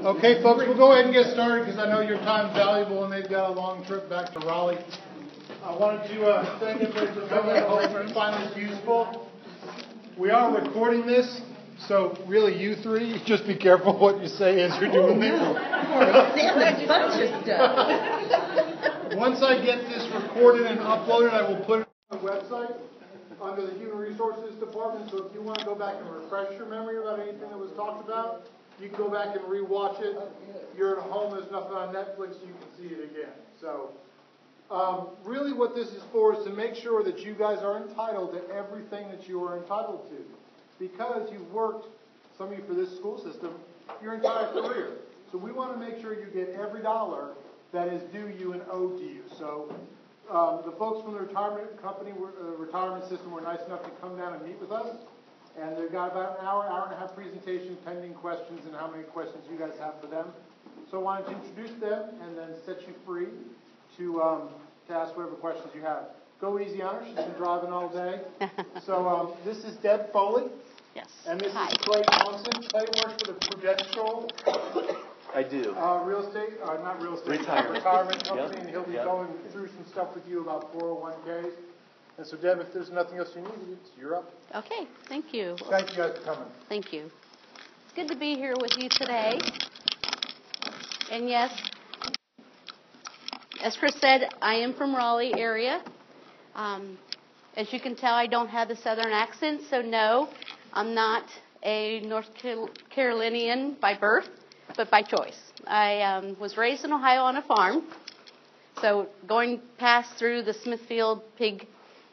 Okay, folks, we'll go ahead and get started because I know your time's valuable and they've got a long trip back to Raleigh. I wanted to uh, thank everybody for coming. I hope you find this useful. We are recording this, so really you three, just be careful what you say as you're doing this. Once I get this recorded and uploaded, I will put it on the website under the Human Resources Department. So if you want to go back and refresh your memory about anything that was talked about, you can go back and rewatch it. You're at home, there's nothing on Netflix, you can see it again. So, um, really what this is for is to make sure that you guys are entitled to everything that you are entitled to. Because you've worked, some of you for this school system, your entire career. So we want to make sure you get every dollar that is due you and owed to you. So um, the folks from the retirement company, uh, retirement system, were nice enough to come down and meet with us. And they've got about an hour, hour and a half presentation pending questions and how many questions you guys have for them. So I wanted to introduce them and then set you free to, um, to ask whatever questions you have. Go easy on her. She's been driving all day. so um, this is Deb Foley. Yes. And this Hi. is Clay Thompson. Clay works for the Prudential I do. uh, real estate, uh, not real estate, Retirement. retirement company, Yep, and he'll be yep. going through some stuff with you about 401ks. And so Deb, if there's nothing else you need, it's- you're up. Okay, thank you. Thank you guys for coming. Thank you. It's good to be here with you today. And yes, as Chris said, I am from Raleigh area. Um, as you can tell, I don't have the southern accent, so no, I'm not a North Carolinian by birth, but by choice. I um, was raised in Ohio on a farm, so going past through the Smithfield pig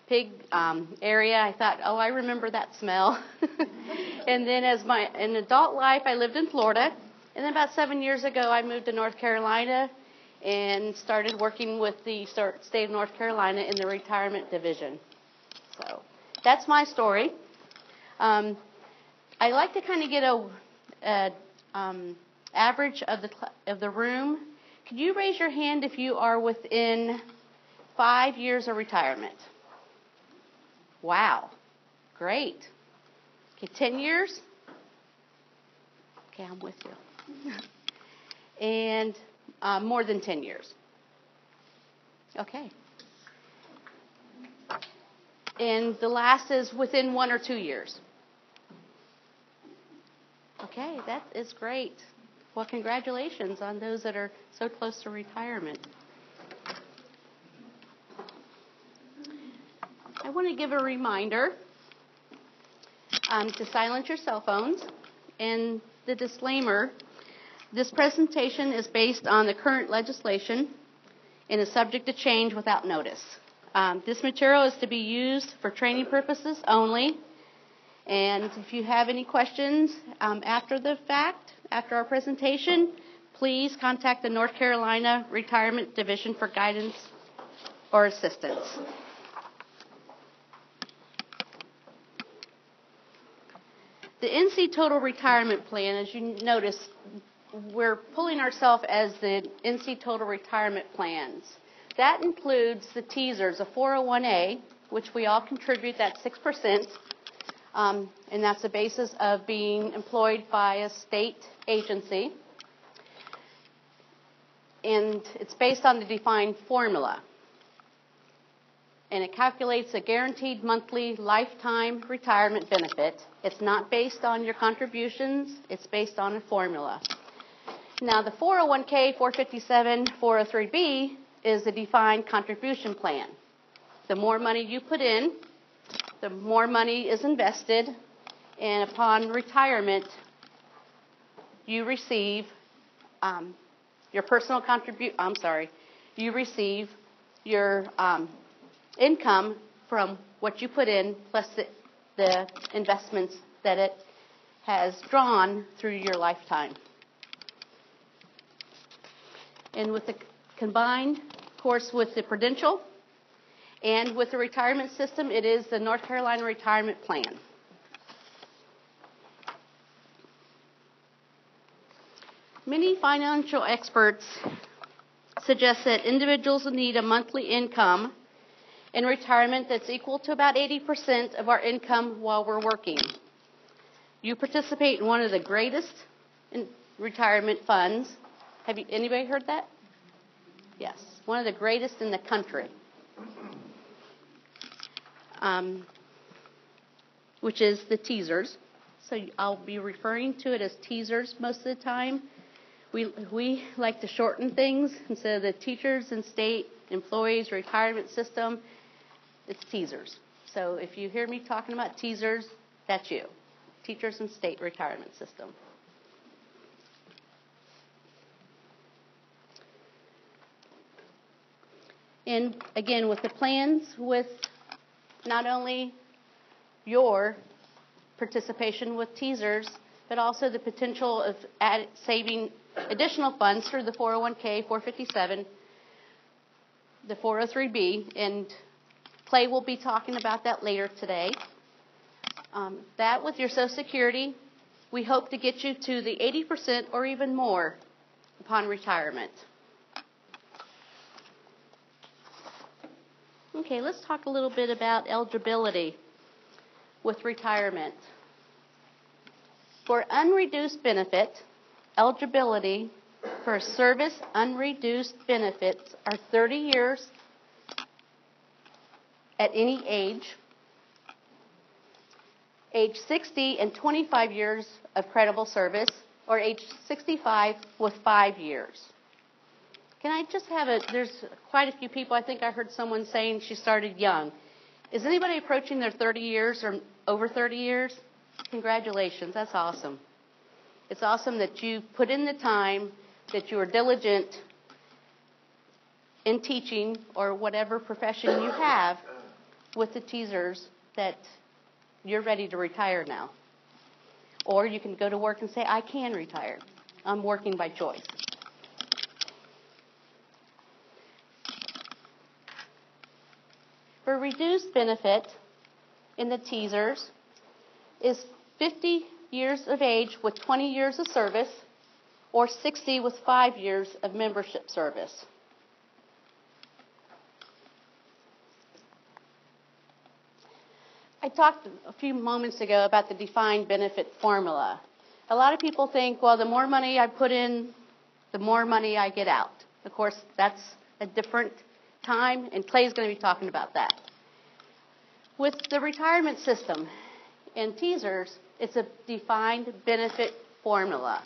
pig um, area, I thought, oh, I remember that smell. and then as my in adult life, I lived in Florida, and then about seven years ago, I moved to North Carolina and started working with the state of North Carolina in the retirement division. So that's my story. Um, I like to kind of get a, a um, average of the of the room. Could you raise your hand if you are within five years of retirement? Wow, great. Okay, ten years. Okay, I'm with you. and uh, more than ten years. Okay. And the last is within one or two years. Okay, that is great. Well, congratulations on those that are so close to retirement. I want to give a reminder um, to silence your cell phones and the disclaimer. This presentation is based on the current legislation and is subject to change without notice. Um, this material is to be used for training purposes only. And if you have any questions um, after the fact, after our presentation, please contact the North Carolina Retirement Division for guidance or assistance. The NC Total Retirement Plan, as you notice, we're pulling ourselves as the NC Total Retirement Plans. That includes the TSERS, a 401A, which we all contribute that 6%, um, and that's the basis of being employed by a state agency. And it's based on the defined formula. And it calculates a guaranteed monthly lifetime retirement benefit. It's not based on your contributions, it's based on a formula. Now, the 401k, 457, 403b is a defined contribution plan. The more money you put in, the more money is invested, and upon retirement, you receive um, your personal contribute. I'm sorry, you receive your um, income from what you put in plus the, the investments that it has drawn through your lifetime. And with the combined course with the Prudential and with the retirement system, it is the North Carolina Retirement Plan. Many financial experts suggest that individuals need a monthly income in retirement that's equal to about 80% of our income while we're working. You participate in one of the greatest in- retirement funds. Have you, anybody heard that? Yes, one of the greatest in the country. Um, which is the TSERS. So I'll be referring to it as TSERS most of the time. We, we like to shorten things instead of the teachers and state employees retirement system, it's TSERS. So if you hear me talking about TSERS, that's you. Teachers and state retirement system. And again, with the plans, with not only your participation with TSERS, but also the potential of add, saving additional funds through the 401k, 457, the 403b, and Clay will be talking about that later today. Um, that with your Social Security, we hope to get you to the 80% or even more upon retirement. Okay, let's talk a little bit about eligibility with retirement. For unreduced benefit, eligibility for service unreduced benefits are 30 years at any age, age 60 and 25 years of credible service, or age 65 with five years. Can I just have a, there's quite a few people, I think I heard someone saying she started young. Is anybody approaching their 30 years or over 30 years? Congratulations, that's awesome. It's awesome that you put in the time, that you are diligent in teaching or whatever profession you have with the TSERS that you're ready to retire now. Or you can go to work and say, I can retire. I'm working by choice. For reduced benefit in the TSERS is 50 years of age with 20 years of service or 60 with 5 years of membership service. I talked a few moments ago about the defined benefit formula. A lot of people think, well, the more money I put in, the more money I get out. Of course, that's a different time, and Clay's going to be talking about that. With the retirement system and TSERS, it's a defined benefit formula.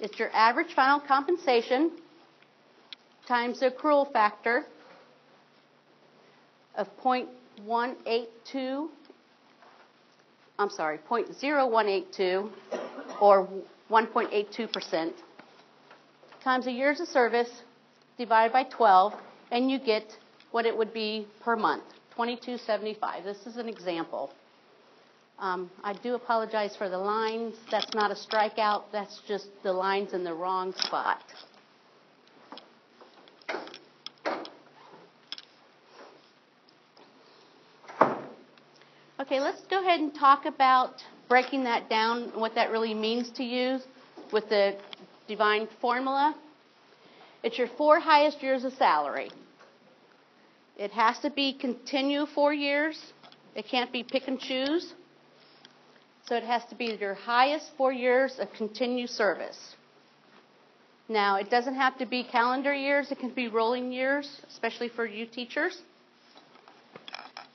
It's your average final compensation times the accrual factor of 0.182, I'm sorry, 0.0182 or 1.82% times the years of service divided by 12 and you get what it would be per month, 2275. This is an example. Um, I do apologize for the lines. That's not a strikeout. That's just the lines in the wrong spot. Okay, let's go ahead and talk about breaking that down, what that really means to you with the defined formula. It's your four highest years of salary. It has to be continue four years. It can't be pick and choose. So it has to be your highest four years of continued service. Now, it doesn't have to be calendar years, it can be rolling years, especially for you teachers.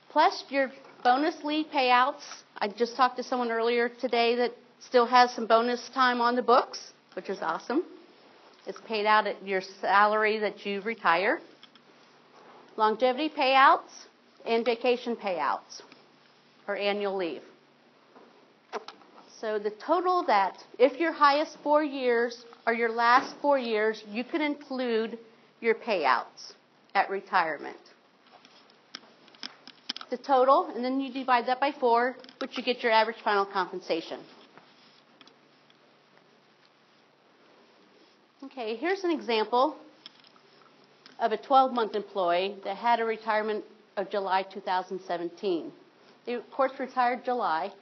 Plus, your bonus leave payouts. I just talked to someone earlier today that still has some bonus time on the books, which is awesome. It's paid out at your salary that you retire. Longevity payouts and vacation payouts or annual leave. So the total that, if your highest four years are your last four years, you can include your payouts at retirement the total, and then you divide that by four, which you get your average final compensation. Okay, here's an example of a 12 month employee that had a retirement of July 2017. They, of course, retired July.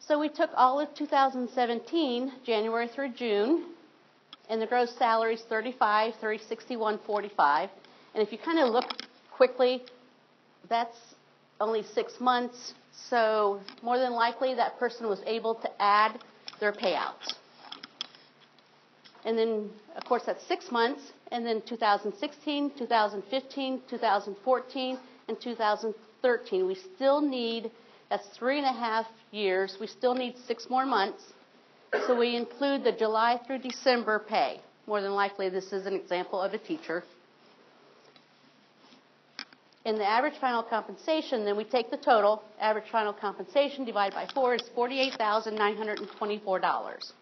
So we took all of 2017, January through June, and the gross salary is 35, 30, 61, 45. And if you kind of look quickly that's only six months, So more than likely, that person was able to add their payouts. And then, of course, that's six months, and then 2016, 2015, 2014, and 2013. We still need, that's three and a half years, we still need six more months. So we include the July through December pay. More than likely, this is an example of a teacher. In the average final compensation, then we take the total, average final compensation divided by four is $48,924.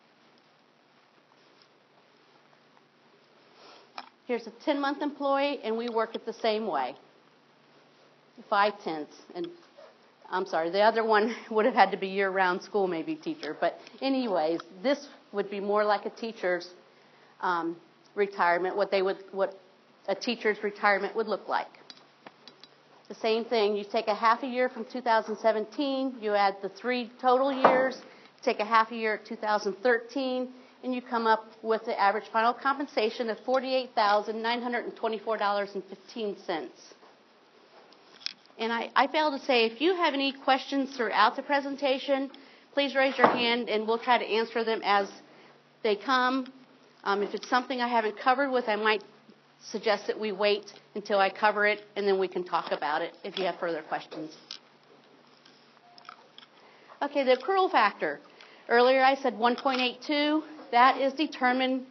Here's a 10-month employee, and we work it the same way. Five tenths, and I'm sorry, the other one would have had to be year-round school, maybe teacher. But anyways, this would be more like a teacher's um, retirement, what they would, what a teacher's retirement would look like. The same thing, you take a half a year from 2017, you add the three total years, take a half a year at 2013, and you come up with the average final compensation of $48,924.15. And I, I to say, if you have any questions throughout the presentation, please raise your hand and we'll try to answer them as they come. Um, if it's something I haven't covered with, I might suggest that we wait until I cover it and then we can talk about it if you have further questions. Okay, the accrual factor. Earlier I said 1.82. That is determined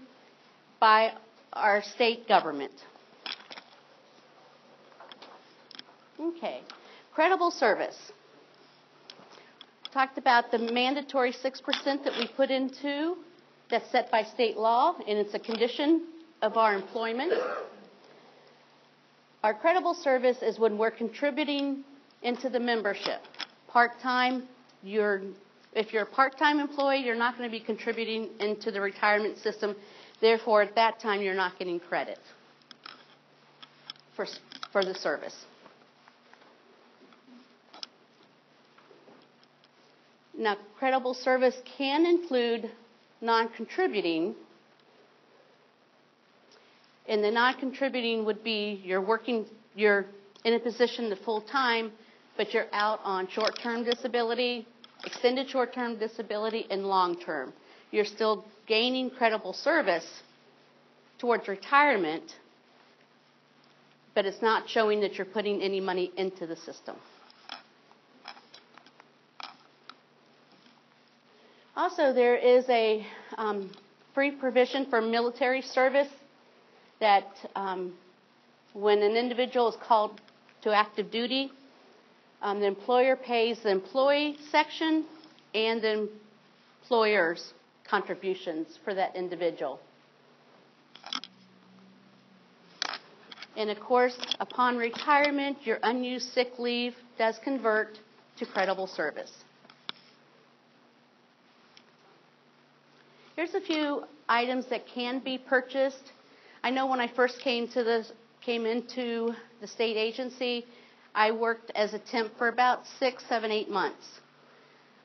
by our state government. Okay, credible service. Talked about the mandatory 6% that we put into that's set by state law, and it's a condition of our employment. Our credible service is when we're contributing into the membership. Part-time, you're, if you're a part-time employee, you're not going to be contributing into the retirement system. Therefore, at that time, you're not getting credit for, for the service. Now, credible service can include non-contributing. And the non-contributing would be you're working, you're in a position to full time, but you're out on short-term disability, extended short-term disability, and long-term. You're still gaining credible service towards retirement, but it's not showing that you're putting any money into the system. Also, there is a um, free provision for military service that um, when an individual is called to active duty, um, the employer pays the employee section and the employer's contributions for that individual. And of course, upon retirement, your unused sick leave does convert to credible service. Here's a few items that can be purchased. I know when I first came to came into the state agency, I worked as a temp for about six, seven, eight months.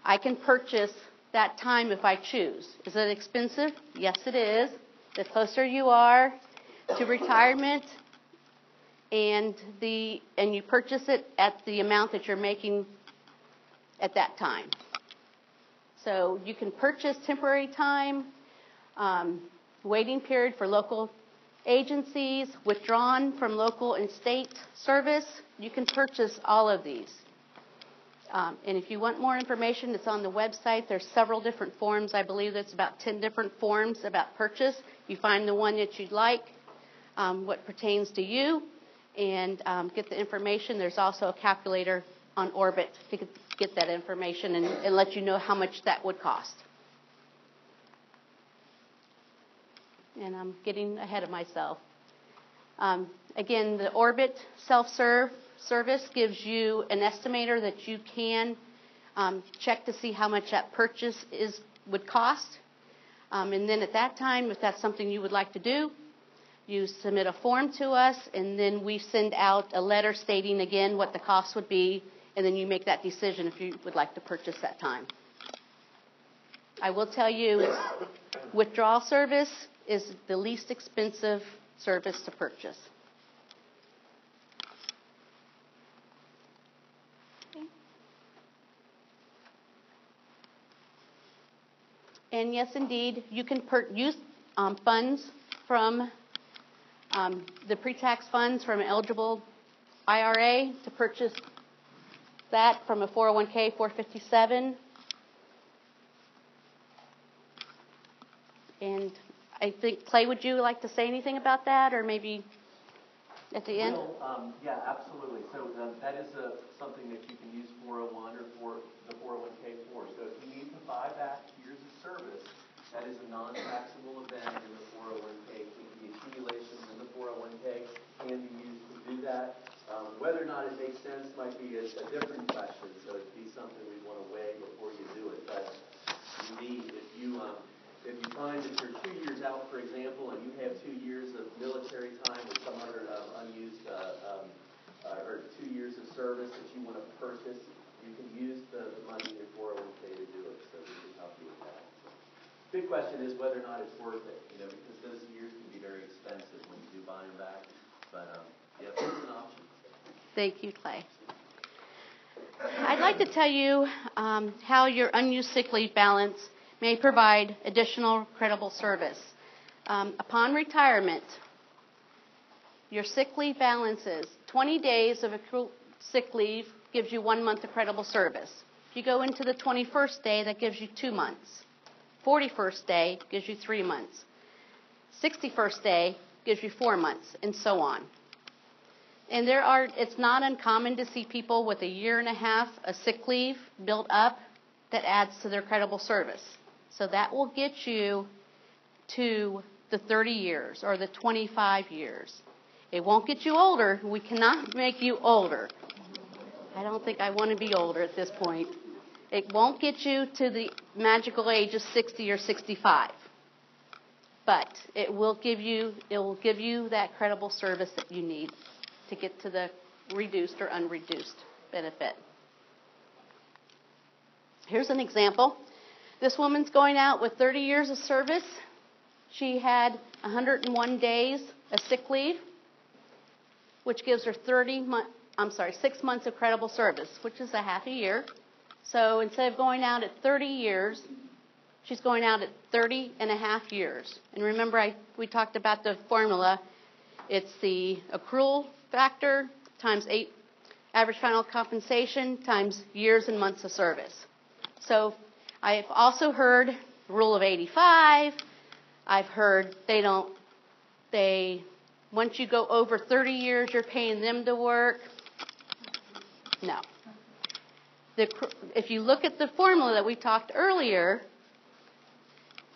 I can purchase that time if I choose. Is it expensive? Yes, it is. The closer you are to retirement, and the and you purchase it at the amount that you're making at that time. So you can purchase temporary time, um, waiting period for local agencies, withdrawn from local and state service. You can purchase all of these. Um, and if you want more information, it's on the website. There's several different forms. I believe there's about 10 different forms about purchase. You find the one that you'd like, um, what pertains to you, and um, get the information. There's also a calculator on Orbit to get, that information and, and let you know how much that would cost. And I'm getting ahead of myself. Um, again, the Orbit self-serve service gives you an estimator that you can um, check to see how much that purchase is would cost. Um, and then at that time, if that's something you would like to do, you submit a form to us, and then we send out a letter stating again what the cost would be and then you make that decision if you would like to purchase that time. I will tell you, withdrawal service is the least expensive service to purchase. And yes, indeed, you can per- use um, funds from um, the pre-tax funds from an eligible IRA to purchase that from a 401k 457. And I think, Clay, would you like to say anything about that, or maybe at the end? Well, um, yeah, absolutely. So um, that is something that you can use 401 or for the 401k for. So if you need to buy back years of service, that is a non-taxable event in the 401k. The accumulations in the 401k can be used to do that. Um, Whether or not it makes sense might be a a different question, so it'd be something we'd want to weigh before you do it. But indeed, if you, um, if you find that you're two years out, for example, and you have two years of military time or some other uh, unused, uh, um, uh, or two years of service that you want to purchase, you can use the the money in your 401k to do it, so we can help you with that. So, Big question is whether or not it's worth it, you know, because those years can be very expensive when you do buy them back. But, um, yes, it's an option. Thank you, Clay. I'd like to tell you um, how your unused sick leave balance may provide additional credible service. Um, upon retirement, your sick leave balances 20 days of accrued sick leave gives you one month of credible service. If you go into the 21st day, that gives you two months. 41st day gives you three months. 61st day gives you four months, and so on. And there are, it's not uncommon to see people with a year and a half of sick leave built up that adds to their credible service. So that will get you to the 30 years or the 25 years. It won't get you older. We cannot make you older. I don't think I want to be older at this point. It won't get you to the magical age of 60 or 65. But it will give you, it will give you that credible service that you need to get to the reduced or unreduced benefit. Here's an example. This woman's going out with 30 years of service. She had 101 days of sick leave, which gives her 30 month, I'm sorry, 6 months of credible service, which is a half a year. So instead of going out at 30 years, she's going out at 30 and a half years. And remember I we talked about the formula. It's the accrual factor times 8 average final compensation times years and months of service. So I've also heard rule of 85. I've heard they don't, they, once you go over 30 years, you're paying them to work. No. The, if you look at the formula that we talked earlier,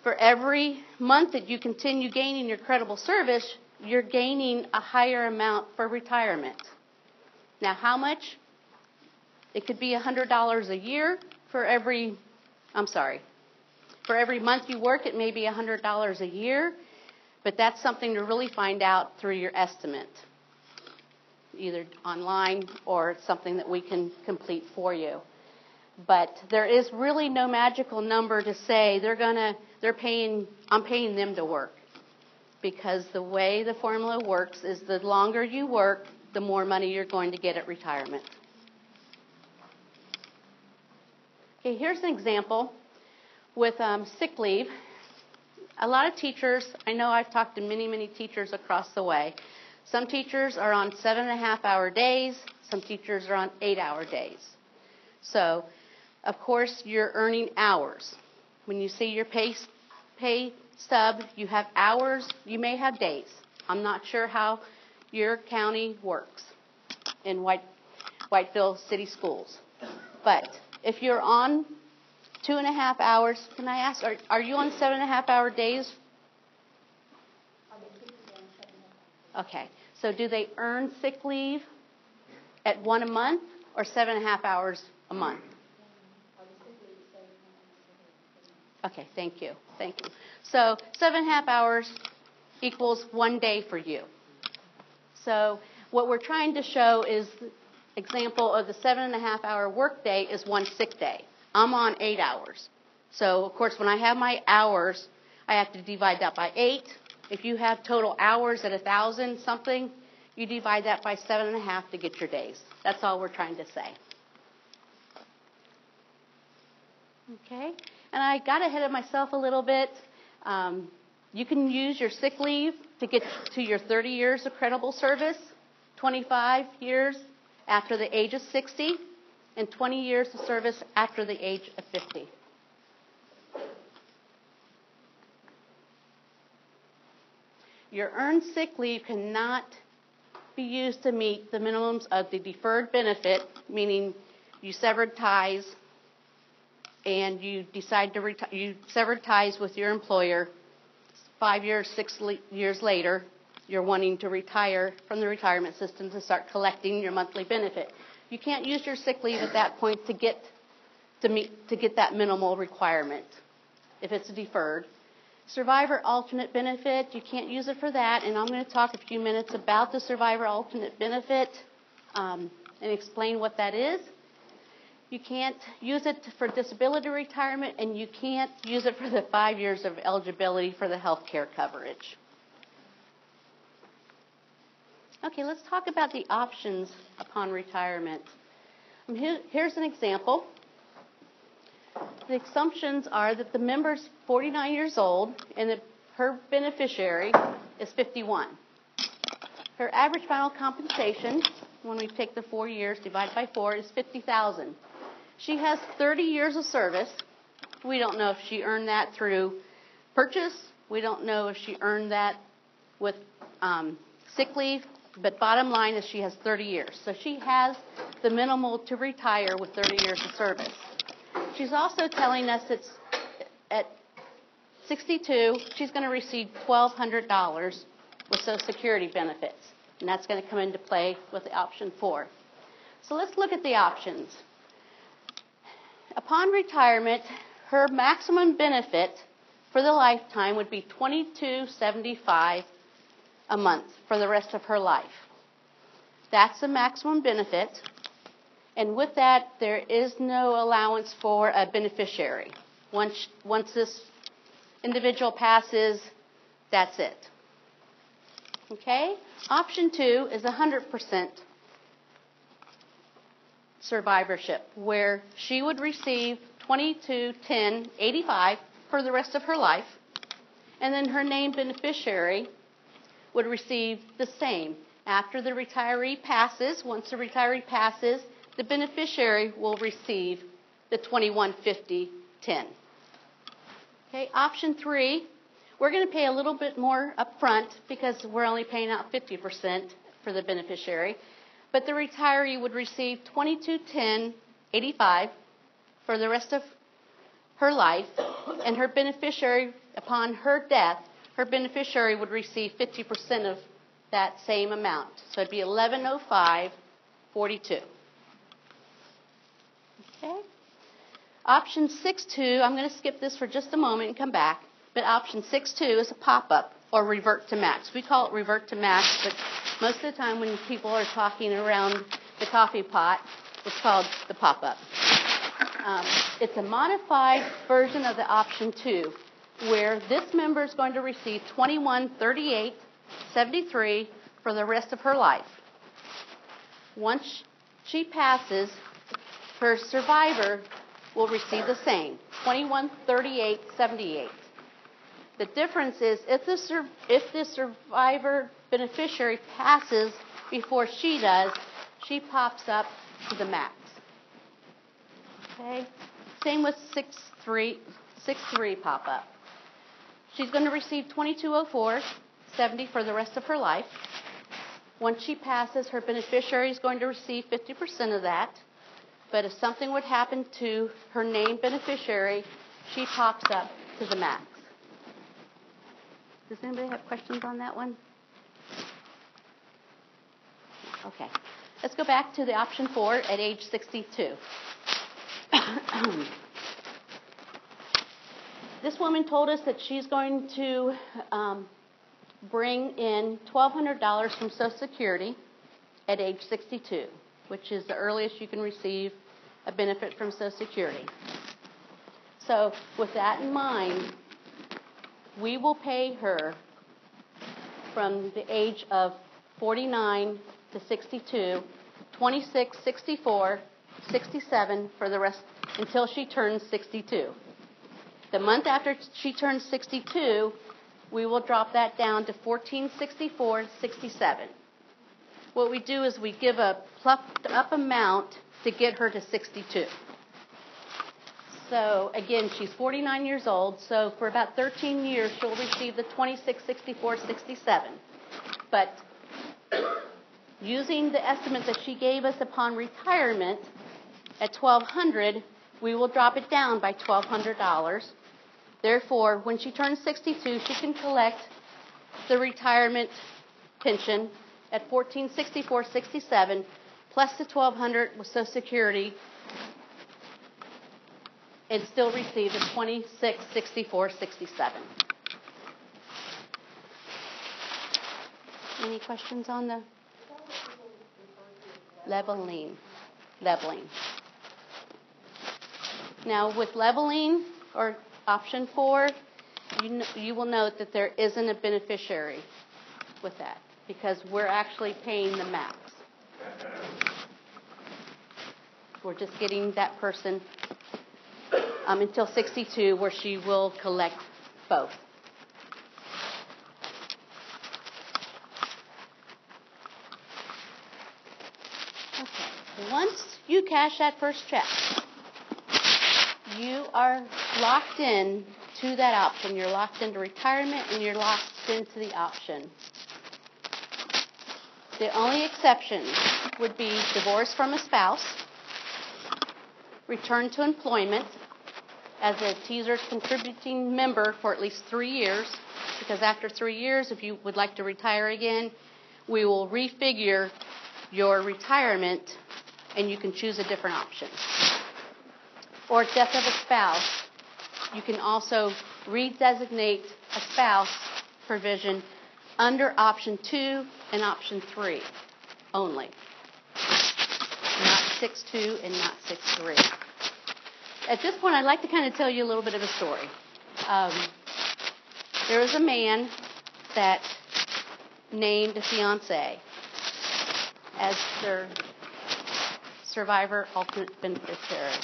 for every month that you continue gaining your credible service, you're gaining a higher amount for retirement. Now, how much? It could be $100 a year for every, I'm sorry, for every month you work, it may be $100 a year, but that's something to really find out through your estimate, either online or something that we can complete for you. But there is really no magical number to say they're gonna, they're paying, I'm paying them to work. Because the way the formula works is the longer you work, the more money you're going to get at retirement. Okay, here's an example with um, sick leave. A lot of teachers, I know I've talked to many, many teachers across the way. Some teachers are on seven and a half hour days, some teachers are on eight hour days. So, of course, you're earning hours. When you see your pay, pay stub, you have hours, you may have days. I'm not sure how your county works in White, Whiteville City Schools. But if you're on two and a half hours, can I ask, are, are you on seven and a half hour days? Okay. So do they earn sick leave at one a month or seven and a half hours a month? Okay, thank you. Thank you. So seven and a half hours equals one day for you. So what we're trying to show is example of the seven and a half hour workday is one sick day. I'm on eight hours. So of course when I have my hours, I have to divide that by eight. If you have total hours at a thousand something, you divide that by seven and a half to get your days. That's all we're trying to say. Okay, and I got ahead of myself a little bit. Um, you can use your sick leave to get to your 30 years of credible service, 25 years after the age of 60, and 20 years of service after the age of 50. Your earned sick leave cannot be used to meet the minimums of the deferred benefit, meaning you severed ties and you decide to retire, you severed ties with your employer. Five years, six le- years later, you're wanting to retire from the retirement system to start collecting your monthly benefit. You can't use your sick leave at that point to get to meet to get that minimal requirement if it's deferred. Survivor alternate benefit, you can't use it for that, and I'm going to talk a few minutes about the survivor alternate benefit um, and explain what that is. You can't use it for disability retirement, and you can't use it for the five years of eligibility for the health care coverage. Okay, let's talk about the options upon retirement. Um, Here's an example. The assumptions are that the member's 49 years old and that her beneficiary is 51. Her average final compensation, when we take the four years divided by four, is 50,000. She has 30 years of service. We don't know if she earned that through purchase. We don't know if she earned that with um, sick leave. But bottom line is she has 30 years. So she has the minimal to retire with 30 years of service. She's also telling us that at 62, she's going to receive $1,200 with Social Security benefits. And that's going to come into play with the option four. So let's look at the options. Upon retirement, her maximum benefit for the lifetime would be $22.75 a month for the rest of her life. That's the maximum benefit. And with that, there is no allowance for a beneficiary. Once, once this individual passes, that's it. Okay? Option two is 100% survivorship, where she would receive 221085 for the rest of her life, and then her named beneficiary would receive the same. After the retiree passes, once the retiree passes, the beneficiary will receive the 215010. Okay, option three, we're going to pay a little bit more upfront because we're only paying out 50% for the beneficiary, but the retiree would receive 221085 for the rest of her life, and her beneficiary, upon her death, her beneficiary would receive 50% of that same amount. So it'd be 110542. Okay? Option 6.2, I'm going to skip this for just a moment and come back, but option 6.2 is a pop-up or revert to max. We call it revert to max, but most of the time when people are talking around the coffee pot, it's called the pop-up. Um, it's a modified version of the option 2, where this member is going to receive 2138.73 for the rest of her life. Once she passes, her survivor will receive the same, 2138.78. The difference is if the, if the survivor beneficiary passes before she does, she pops up to the max. Okay? Same with 6-3, 6-3 pop up. She's going to receive 2204.70 for the rest of her life. Once she passes, her beneficiary is going to receive 50% of that. But if something would happen to her named beneficiary, she pops up to the max. Does anybody have questions on that one? Okay. Let's go back to the option four at age 62. this woman told us that she's going to um, bring in $1,200 from Social Security at age 62, which is the earliest you can receive a benefit from Social Security. So, with that in mind, we will pay her from the age of 49 to 62, 26, 64, 67 for the rest until she turns 62. The month after she turns 62, we will drop that down to 1464.67. What we do is we give a plucked up amount to get her to 62. So again, she's 49 years old, so for about 13 years she'll receive the 2664.67. But using the estimate that she gave us upon retirement at 1200, we will drop it down by $1200. Therefore, when she turns 62, she can collect the retirement pension at 1464.67 plus the 1200 with Social Security and still receive the 2664.67. Any questions on the leveling? Leveling. Now, with leveling or option four, you, you will note that there isn't a beneficiary with that because we're actually paying the max. We're just getting that person um, until 62 where she will collect both. Okay. Once you cash that first check, you are locked in to that option. You're locked into retirement and you're locked into the option. The only exceptions would be divorce from a spouse, return to employment as a TSERS contributing member for at least three years, because after three years, if you would like to retire again, we will refigure your retirement and you can choose a different option or death of a spouse, you can also redesignate a spouse provision under option two and option three only. Not six two and not six three. At this point, I'd like to kind of tell you a little bit of a story. Um, there was a man that named a fiance as their survivor ultimate beneficiary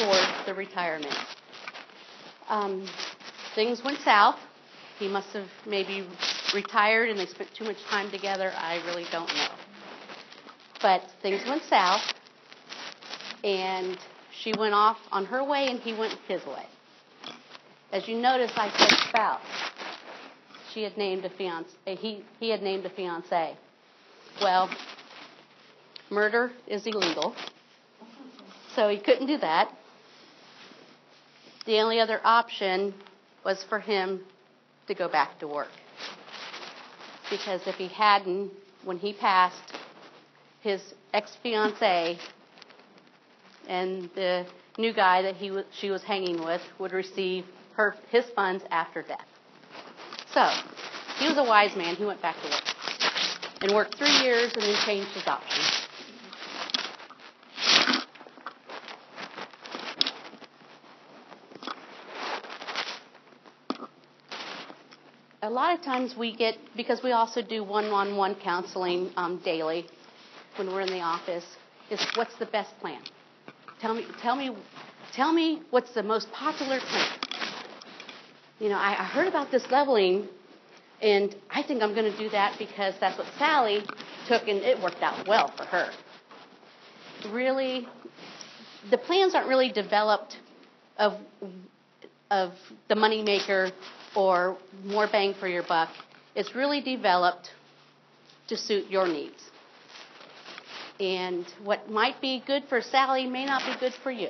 for the retirement. Um, things went south. He must have maybe retired and they spent too much time together. I really don't know. But things went south, and she went off on her way and he went his way. As you notice, I said spouse. She had named a fiance. He he had named a fiance. Well, murder is illegal, so he couldn't do that. The only other option was for him to go back to work. Because if he hadn't, when he passed, his ex fiance and the new guy that he w- she was hanging with would receive her his funds after death. So he was a wise man. He went back to work and worked three years and then changed his option. A lot of times we get because we also do one-on-one counseling um, daily when we're in the office is what's the best plan? Tell me tell me tell me what's the most popular plan. You know i, I heard about this leveling and i think i'm going to do that because that's what sally took and it worked out well for her. Really the plans aren't really developed of of the moneymaker or more bang for your buck. It's really developed to suit your needs. And what might be good for Sally may not be good for you.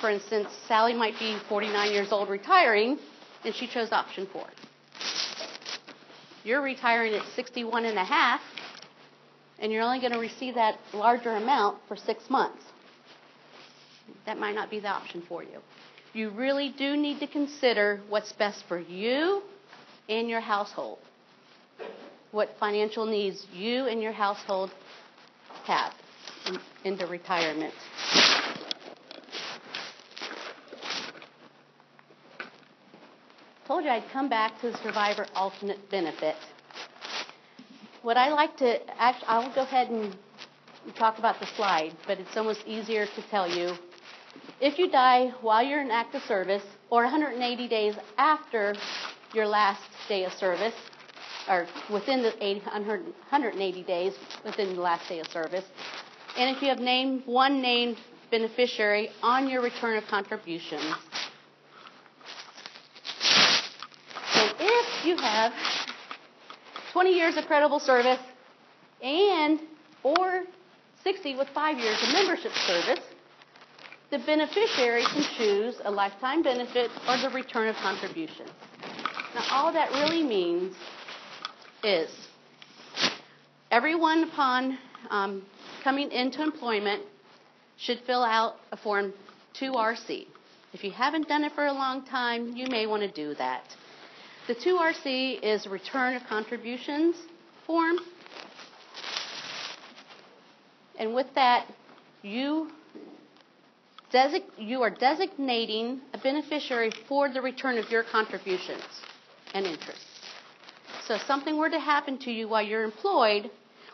For instance, Sally might be 49 years old retiring, and she chose option four. You're retiring at 61 and a half, and you're only going to receive that larger amount for six months. That might not be the option for you you really do need to consider what's best for you and your household. What financial needs you and your household have in, into retirement. Told you I'd come back to the survivor alternate benefit. What I like to, actually, I'll go ahead and talk about the slide, but it's almost easier to tell you. If you die while you're in active service or 180 days after your last day of service, or within the 180 days within the last day of service, and if you have named one named beneficiary on your return of contributions. So if you have 20 years of credible service and or 60 with 5 years of membership service, the beneficiary can choose a lifetime benefit or the return of contributions. Now all that really means is everyone upon um, coming into employment should fill out a Form 2RC. If you haven't done it for a long time, you may want to do that. The 2RC is a return of contributions form. And with that, you, you are designating a beneficiary for the return of your contributions and interest. So if something were to happen to you while you're employed,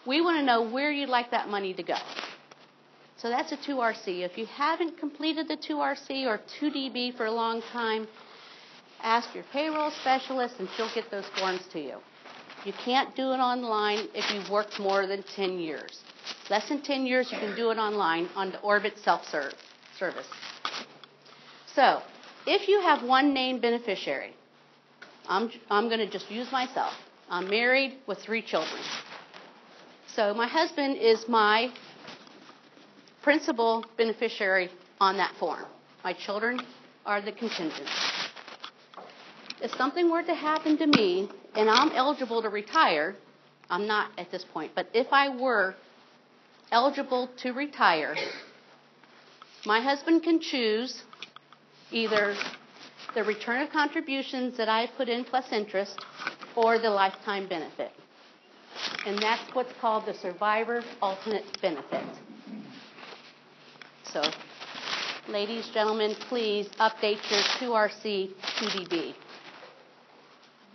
we want to know where you'd like that money to go. So that's a 2RC. If you haven't completed the 2RC or 2DB for a long time, ask your payroll specialist and she'll get those forms to you. You can't do it online if you've worked more than 10 years. Less than 10 years, you can do it online on the Orbit self-service. So, if you have one named beneficiary, I'm, I'm going to just use myself. I'm married with three children. So my husband is my principal beneficiary on that form. My children are the contingent. If something were to happen to me and I'm eligible to retire, I'm not at this point, but if I were eligible to retire, my husband can choose either the return of contributions that I put in plus interest or the lifetime benefit. And that's what's called the survivor alternate benefit. So, ladies, and gentlemen, please update your 2RC 2DB.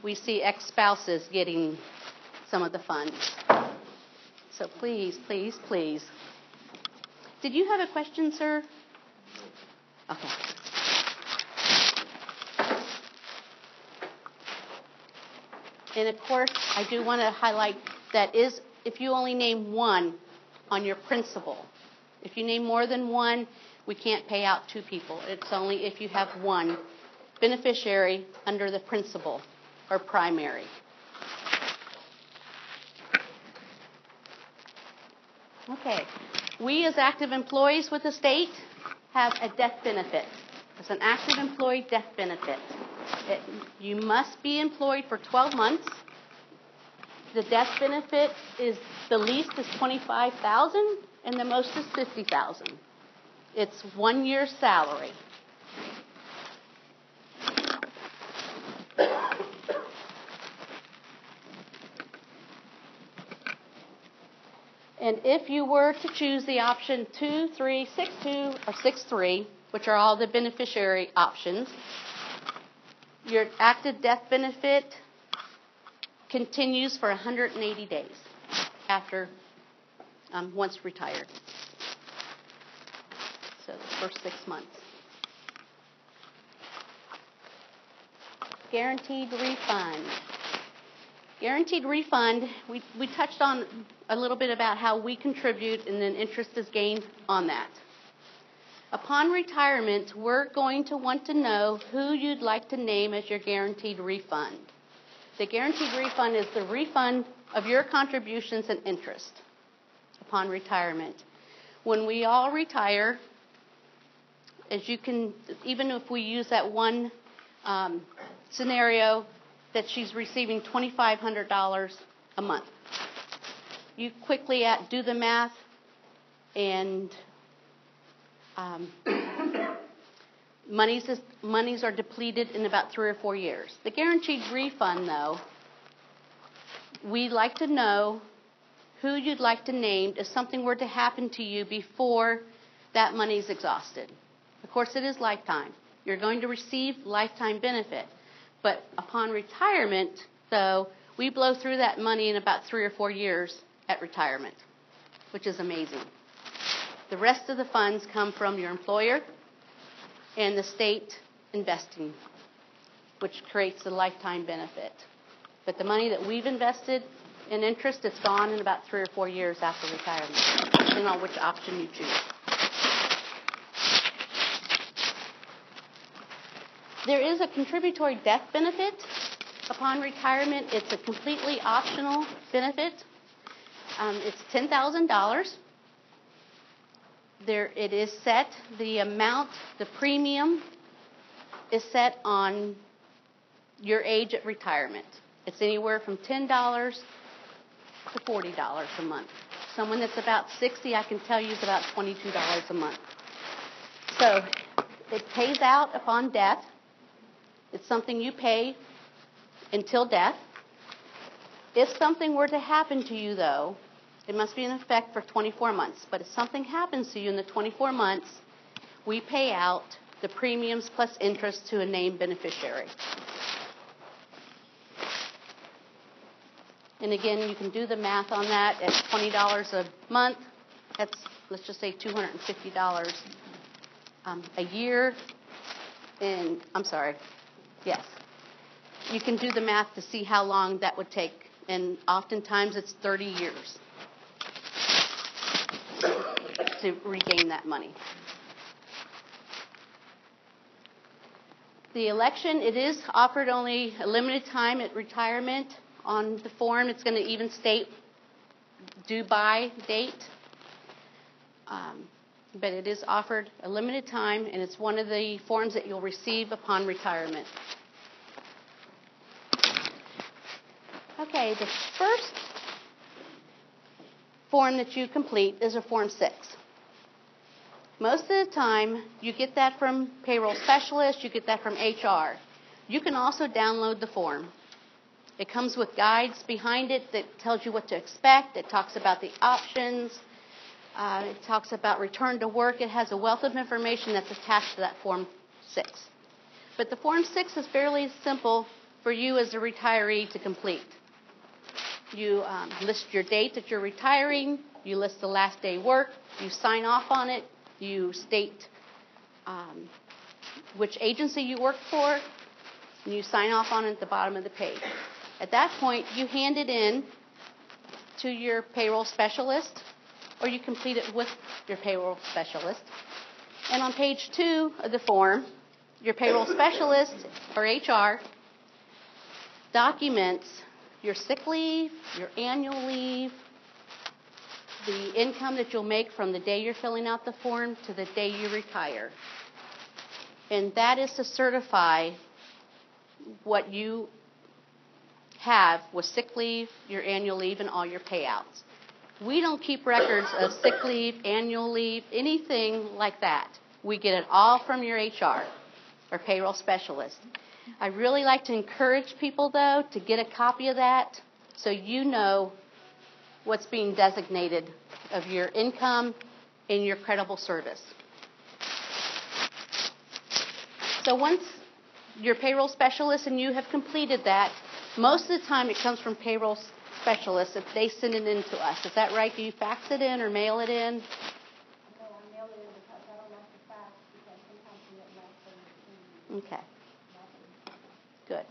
We see ex spouses getting some of the funds. So please, please, please. Did you have a question, sir? Okay. And of course, I do want to highlight that is if you only name one on your principal. If you name more than one, we can't pay out two people. It's only if you have one beneficiary under the principal or primary. Okay. We as active employees with the state have a death benefit. It's an active employee death benefit. It, you must be employed for 12 months. The death benefit is the least is 25,000 and the most is 50,000. It's one year's salary. And if you were to choose the option 2, 3, 6, 2, or 6, 3, which are all the beneficiary options, your active death benefit continues for 180 days after um, once retired. So the first six months. Guaranteed refund. Guaranteed refund, we, we touched on a little bit about how we contribute and then interest is gained on that. Upon retirement, we're going to want to know who you'd like to name as your guaranteed refund. The guaranteed refund is the refund of your contributions and interest upon retirement. When we all retire, as you can, even if we use that one um, scenario that she's receiving $2,500 a month, you quickly at, do the math and um, monies, is, monies are depleted in about three or four years. The guaranteed refund, though, we'd like to know who you'd like to name if something were to happen to you before that money is exhausted. Of course, it is lifetime. You're going to receive lifetime benefit. But upon retirement, though, we blow through that money in about three or four years at retirement. which is amazing. The rest of the funds come from your employer and the state investing, which creates the lifetime benefit. But the money that we've invested in interest, it's gone in about three or four years after retirement, depending on which option you choose. There is a contributory death benefit upon retirement. It's a completely optional benefit. Um, it's ten thousand dollars. There, it is set. The amount, the premium, is set on your age at retirement. It's anywhere from ten dollars to forty dollars a month. Someone that's about sixty, I can tell you, is about twenty-two dollars a month. So, it pays out upon death. It's something you pay until death. If something were to happen to you, though, it must be in effect for 24 months. But if something happens to you in the 24 months, we pay out the premiums plus interest to a named beneficiary. And again, you can do the math on that at $20 a month. That's, let's just say, $250 um, a year. And I'm sorry, yes. You can do the math to see how long that would take. And oftentimes it's 30 years to regain that money. The election, it is offered only a limited time at retirement. On the form, it's going to even state due by date. Um, but it is offered a limited time, and it's one of the forms that you'll receive upon retirement. Okay, the first form that you complete is a Form 6. Most of the time, you get that from payroll specialist, you get that from HR. You can also download the form. It comes with guides behind it that tells you what to expect. It talks about the options. Uh, it talks about return to work. It has a wealth of information that's attached to that Form 6. But the Form 6 is fairly simple for you as a retiree to complete. You um, list your date that you're retiring. You list the last day work. You sign off on it. You state um, which agency you work for. And you sign off on it at the bottom of the page. At that point, you hand it in to your payroll specialist, or you complete it with your payroll specialist. And on page two of the form, your payroll specialist or HR documents your sick leave, your annual leave, the income that you'll make from the day you're filling out the form to the day you retire. And that is to certify what you have with sick leave, your annual leave, and all your payouts. We don't keep records of sick leave, annual leave, anything like that. We get it all from your HR or payroll specialist. I really like to encourage people, though, to get a copy of that so you know what's being designated of your income and your credible service. So once your payroll specialist and you have completed that, most of the time it comes from payroll specialists if they send it in to us. Is that right? Do you fax it in or mail it in? Okay. Good.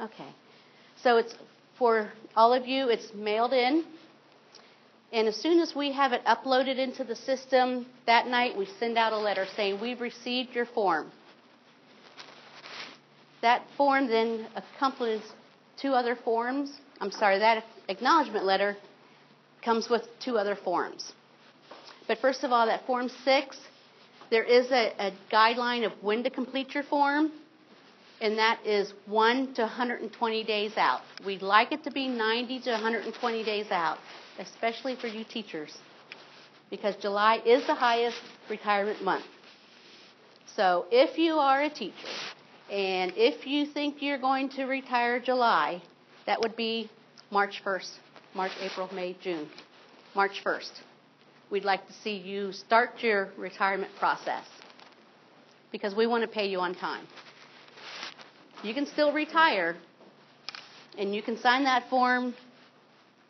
Okay. So it's for all of you, it's mailed in. And as soon as we have it uploaded into the system, that night we send out a letter saying, We've received your form. That form then accompanies two other forms. I'm sorry, that acknowledgement letter comes with two other forms. But first of all, that Form 6, there is a, a guideline of when to complete your form and that is 1 to 120 days out. We'd like it to be 90 to 120 days out, especially for you teachers, because July is the highest retirement month. So if you are a teacher and if you think you're going to retire July, that would be March 1st, March, April, May, June. March 1st. We'd like to see you start your retirement process because we want to pay you on time. You can still retire, and you can sign that form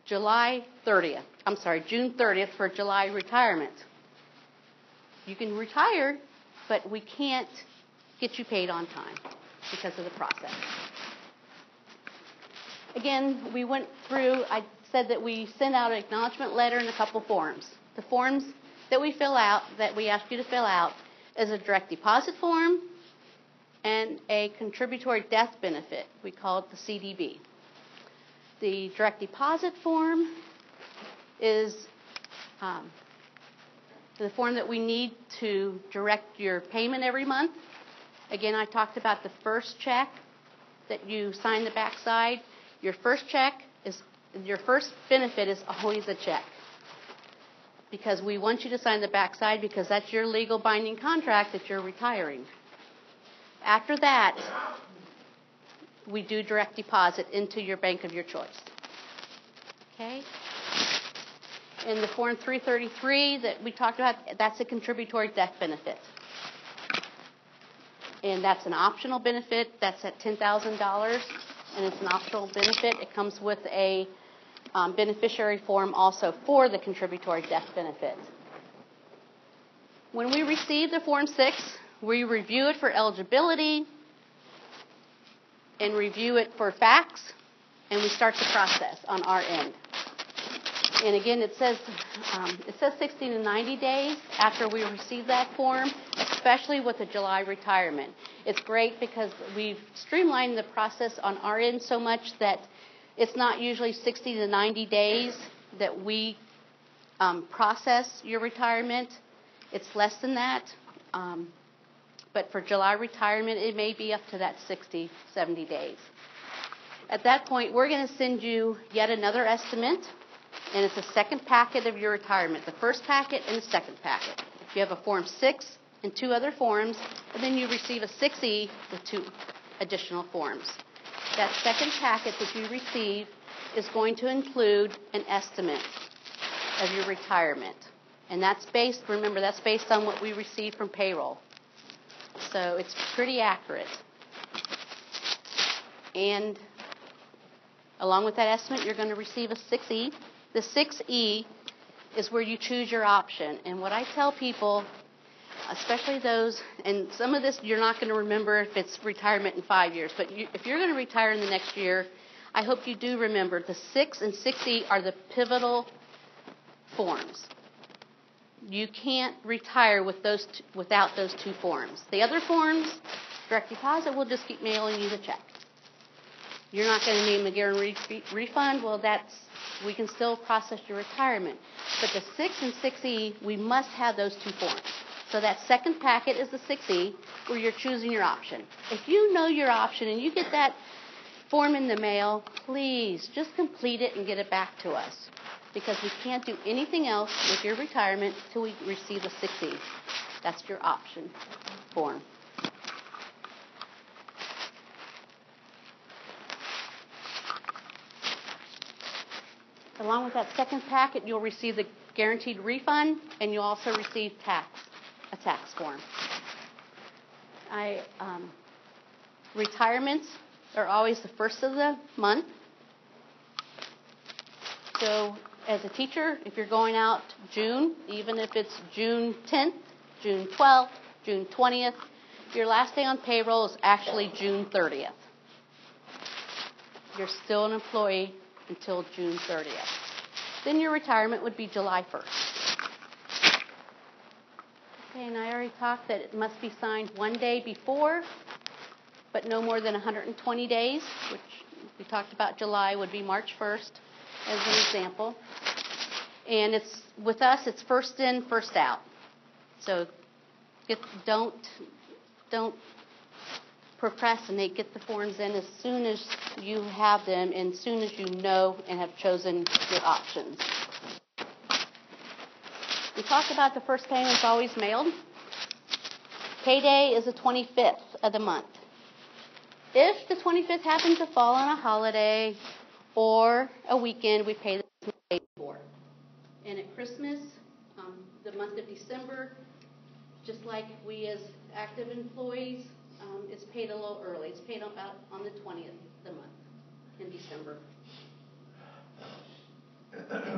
July 30th, I'm sorry, June 30th for July retirement. You can retire, but we can't get you paid on time because of the process. Again, we went through, I said that we send out an acknowledgement letter and a couple forms. The forms that we fill out, that we ask you to fill out, is a direct deposit form and a contributory death benefit. We call it the CDB. The direct deposit form is um, the form that we need to direct your payment every month. Again, I talked about the first check that you sign the backside. Your first check is, your first benefit is always a check. Because we want you to sign the backside because that's your legal binding contract that you're retiring. After that, we do direct deposit into your bank of your choice. Okay? In the Form 333 that we talked about, that's a contributory death benefit. And that's an optional benefit, that's at $10,000, and it's an optional benefit. It comes with a um, beneficiary form also for the contributory death benefit. When we receive the Form 6, we review it for eligibility and review it for facts, and we start the process on our end. And again, it says um, it says 60 to 90 days after we receive that form, especially with the July retirement. It's great because we've streamlined the process on our end so much that it's not usually 60 to 90 days that we um, process your retirement. It's less than that. Um, but for July retirement, it may be up to that 60, 70 days. At that point, we're going to send you yet another estimate, and it's a second packet of your retirement the first packet and the second packet. If you have a Form 6 and two other forms, and then you receive a 6E with two additional forms. That second packet that you receive is going to include an estimate of your retirement. And that's based, remember, that's based on what we receive from payroll. So it's pretty accurate. And along with that estimate, you're going to receive a 6E. The 6E is where you choose your option. And what I tell people, especially those, and some of this you're not going to remember if it's retirement in five years, but you, if you're going to retire in the next year, I hope you do remember the 6 and 6E are the pivotal forms. You can't retire with those t- without those two forms. The other forms, direct deposit, we'll just keep mailing you the check. You're not going to need a guaranteed refund. Well, that's we can still process your retirement. But the 6 and 6E, we must have those two forms. So that second packet is the 6E, where you're choosing your option. If you know your option and you get that form in the mail, please just complete it and get it back to us because we can't do anything else with your retirement until we receive a 6E. That's your option form. Along with that second packet, you'll receive the guaranteed refund and you'll also receive tax, a tax form. I, um, retirements are always the first of the month. So as a teacher, if you're going out June, even if it's June 10th, June 12th, June 20th, your last day on payroll is actually June 30th. You're still an employee until June 30th. Then your retirement would be July 1st. Okay, and I already talked that it must be signed one day before, but no more than 120 days, which we talked about July would be March 1st as an example. And it's with us, it's first in, first out. So get, don't don't procrastinate. Get the forms in as soon as you have them, and as soon as you know and have chosen your options. We talked about the first payment's always mailed. Payday is the 25th of the month. If the 25th happens to fall on a holiday or a weekend, we pay the day before. And at Christmas, um, the month of December, just like we as active employees, um, it's paid a little early. It's paid about on the 20th of the month in December.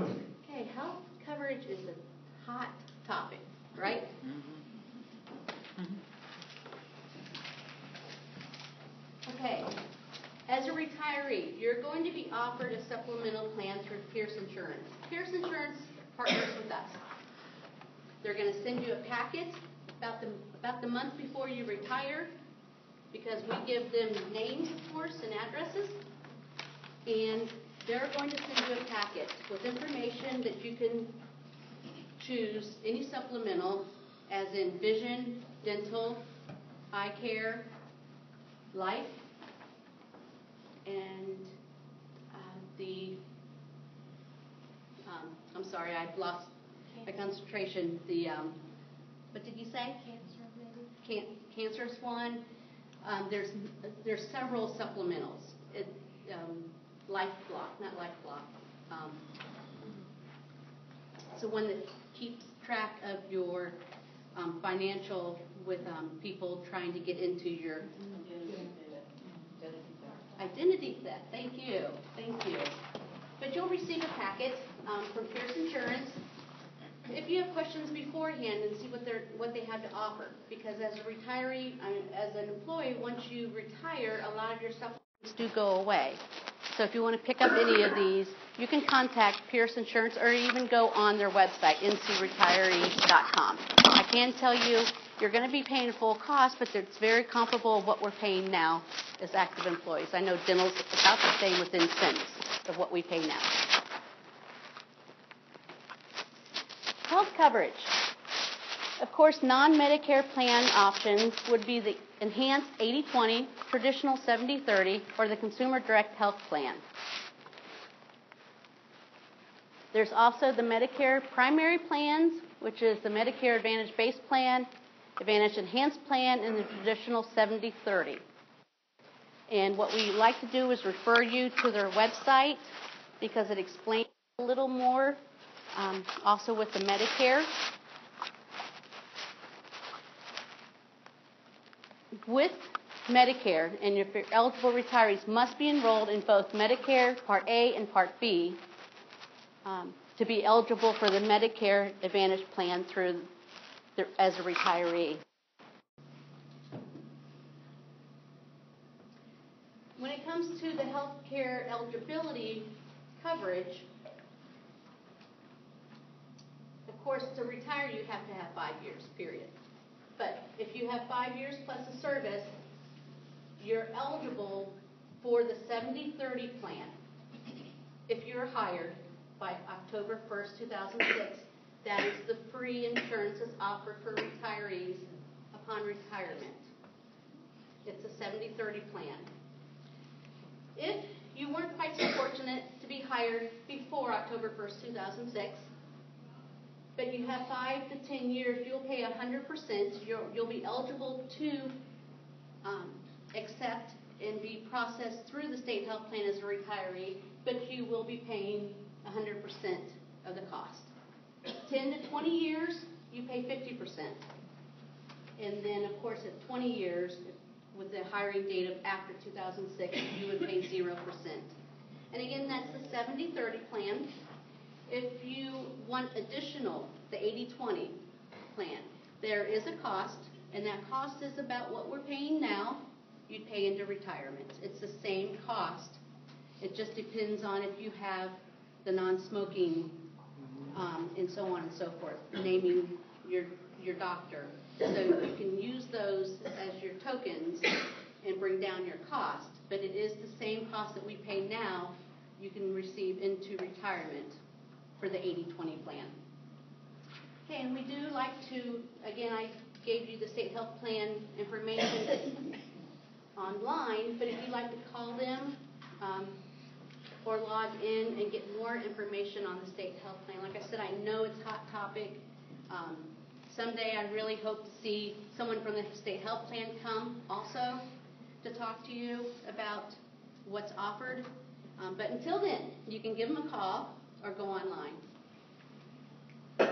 Okay, health coverage is a hot topic, right? Mm-hmm. Okay, as a retiree, you're going to be offered a supplemental plan through Pierce Insurance. Pierce Insurance partners with us. They're gonna send you a packet about the, about the month before you retire, because we give them names, of course, and addresses. And they're going to send you a packet with information that you can choose any supplemental, as in vision, dental, eye care, life, and uh, the, um, I'm sorry, I've lost my concentration, the, um, what did you say? Cancer maybe? Can- cancerous one. Um, there's, there's several supplementals. It, um, life block, not life block. Um, it's the one that keeps track of your, um, financial with, um, people trying to get into your identity theft. Thank you, thank you. But you'll receive a packet, um, from Pierce Insurance if you have questions beforehand and see what they're, what they have to offer. Because as a retiree, as an employee, once you retire, a lot of your supplements do go away. So if you want to pick up any of these, you can contact Pierce Insurance or even go on their website, ncretiree.com. I can tell you, you're going to be paying full cost, but it's very comparable to what we're paying now as active employees. I know dental's about the same within cents of what we pay now. Health coverage. Of course, non-Medicare plan options would be the enhanced 80-20, traditional 70-30, or the consumer direct health plan. There's also the Medicare primary plans, which is the Medicare Advantage base plan, Advantage enhanced plan, and the traditional 70-30. And what we like to do is refer you to their website because it explains a little more um, also with the Medicare. With Medicare, and if you're eligible retirees, must be enrolled in both Medicare Part A and Part B um, to be eligible for the Medicare Advantage plan through the, as a retiree. When it comes to the health care eligibility coverage, of course, to retire, you have to have five years, period. But if you have five years plus a service, you're eligible for the 70-30 plan. If you're hired by October 1st, 2006, that is the free insurance that's offered for retirees upon retirement. It's a 70-30 plan. If you weren't quite so fortunate to be hired before October 1st, 2006, but you have five to ten years, you'll pay 100%. You'll, you'll be eligible to um, accept and be processed through the state health plan as a retiree, but you will be paying 100% of the cost. 10 to 20 years, you pay 50%. And then, of course, at 20 years, with the hiring date of after 2006, you would pay 0%. And again, that's the 70-30 plan. If you want additional, the 80-20 plan, there is a cost, and that cost is about what we're paying now, you'd pay into retirement. It's the same cost. It just depends on if you have the non-smoking, um, and so on and so forth, naming your, your doctor. So you can use those as your tokens and bring down your cost, but it is the same cost that we pay now, you can receive into retirement for the 80-20 plan. Okay, and we do like to, again, I gave you the state health plan information online, but if you'd like to call them um, or log in and get more information on the state health plan, like I said, I know it's hot topic. Um, someday I really hope to see someone from the state health plan come also to talk to you about what's offered. Um, but until then, you can give them a call or go online. I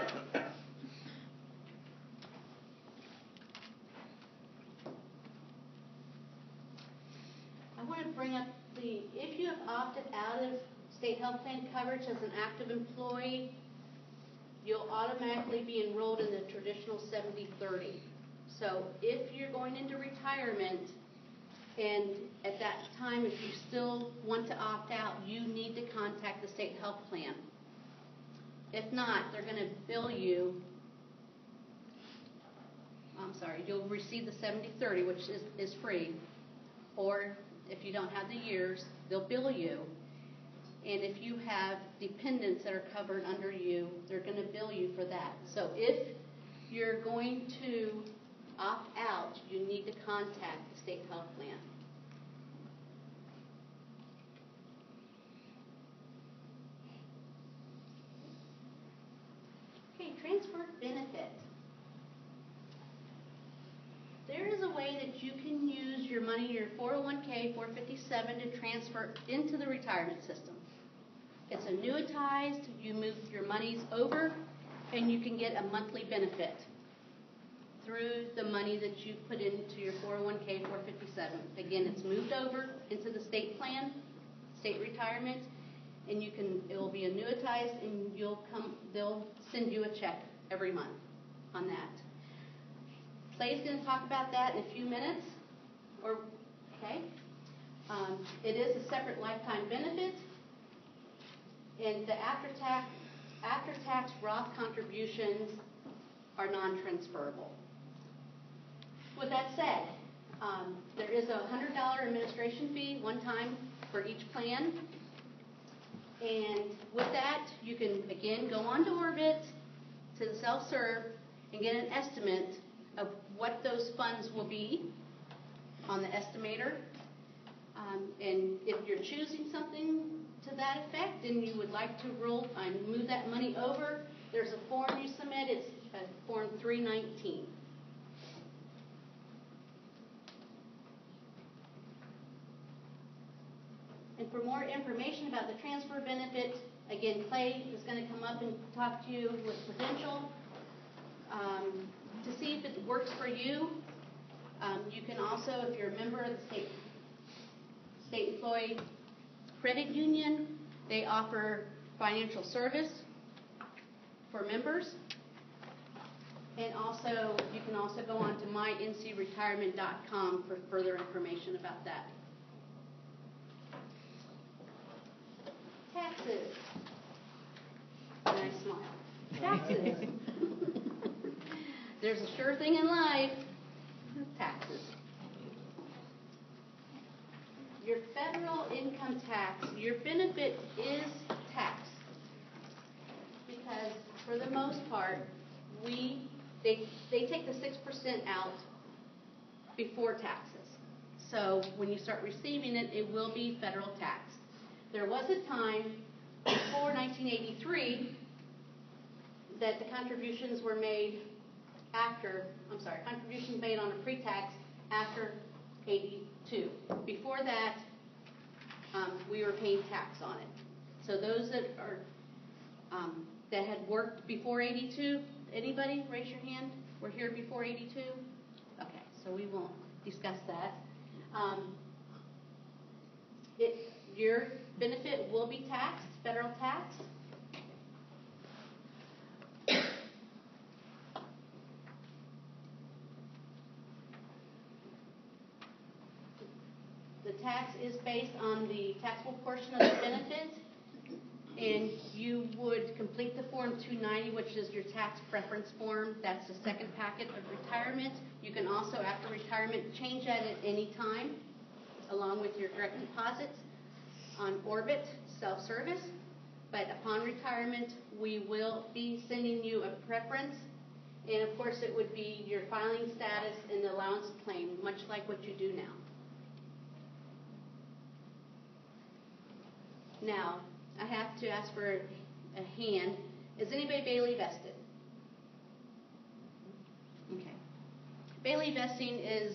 want to bring up the, if you have opted out of state health plan coverage as an active employee, you'll automatically be enrolled in the traditional 70-30. So if you're going into retirement, and at that time, if you still want to opt out, you need to contact the state health plan. If not, they're gonna bill you, I'm sorry, you'll receive the 70-30, which is, is free. Or if you don't have the years, they'll bill you. And if you have dependents that are covered under you, they're gonna bill you for that. So if you're going to opt out, you need to contact the state health plan. Okay, transfer benefit. There is a way that you can use your money, your 401k, 457 to transfer into the retirement system. It's annuitized, you move your monies over, and you can get a monthly benefit through the money that you put into your 401k, 457. Again, it's moved over into the state plan, state retirement, and you can, it will be annuitized, and you'll come, they'll send you a check every month on that. Clay's gonna talk about that in a few minutes, or, okay? Um, it is a separate lifetime benefit, and the after-tax, after-tax Roth contributions are non-transferable. With that said, um, there is a hundred dollar administration fee, one time for each plan. And with that, you can, again, go on to Orbit, to the self-serve, and get an estimate of what those funds will be on the estimator. Um, and if you're choosing something to that effect, and you would like to um, move that money over, there's a form you submit, it's Form 319. For more information about the transfer benefit, again, Clay is going to come up and talk to you with Prudential um, to see if it works for you. Um, you can also, if you're a member of the state state employee credit union, they offer financial service for members. And also, you can also go on to myncretirement.com for further information about that. Taxes. And I smile. Taxes. There's a sure thing in life, taxes. Your federal income tax, your benefit is taxed. Because for the most part, we, they, they take the six percent out before taxes. So when you start receiving it, it will be federal tax. There was a time before 1983 that the contributions were made after, I'm sorry, contributions made on a pre-tax after 82. Before that, um, we were paying tax on it. So those that are, um, that had worked before 82, anybody, raise your hand? We're here before 82? Okay, so we won't discuss that. Um, it, your benefit will be taxed, federal tax. The tax is based on the taxable portion of the benefit, and you would complete the Form 290, which is your tax preference form. That's the second packet of retirement. You can also, after retirement, change that at any time, along with your direct deposits on Orbit self-service. But upon retirement, we will be sending you a preference. And of course, it would be your filing status and the allowance claim, much like what you do now. Now, I have to ask for a hand. Is anybody Bailey vested? Okay. Bailey vesting is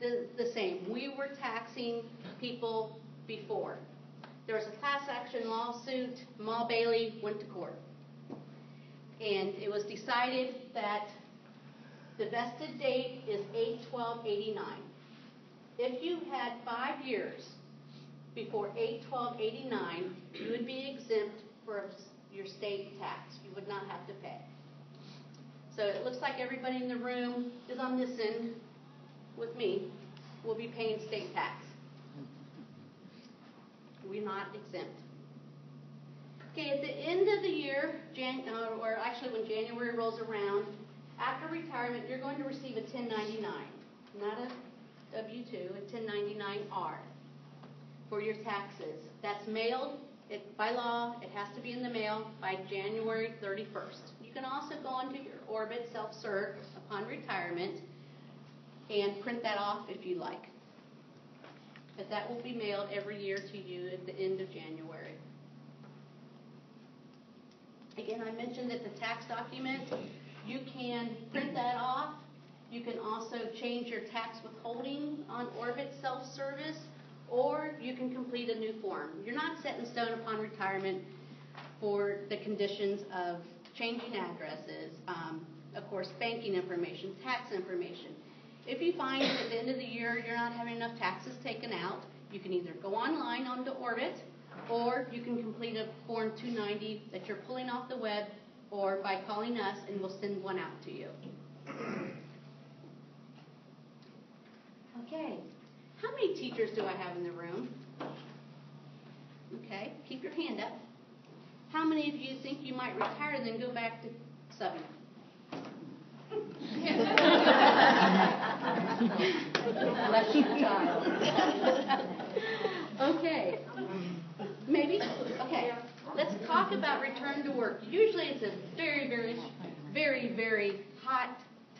the, the same. We were taxing people before. There was a class action lawsuit. Ma Bailey went to court. And it was decided that the vested date is 8 12 89. If you had five years before 8-12-89, you would be exempt for your state tax. You would not have to pay. So it looks like everybody in the room is on this end with me, will be paying state tax. We're not exempt. Okay, at the end of the year, Jan, uh, or actually when January rolls around, after retirement, you're going to receive a 1099, not a W-2, a 1099-R for your taxes. That's mailed, it, by law, it has to be in the mail by January 31st. You can also go onto your Orbit self-serve upon retirement and print that off if you like. But that will be mailed every year to you at the end of January. Again, I mentioned that the tax document, you can print that off. You can also change your tax withholding on Orbit self-service, or you can complete a new form. You're not set in stone upon retirement for the conditions of changing addresses, um, of course, banking information, tax information. If you find at the end of the year you're not having enough taxes taken out, you can either go online onto Orbit, or you can complete a Form 290 that you're pulling off the web, or by calling us, and we'll send one out to you. Okay, how many teachers do I have in the room? Okay, keep your hand up. How many of you think you might retire and then go back to subbing? Your child. Okay. Maybe? Okay. Let's talk about return to work. Usually it's a very, very, very, very hot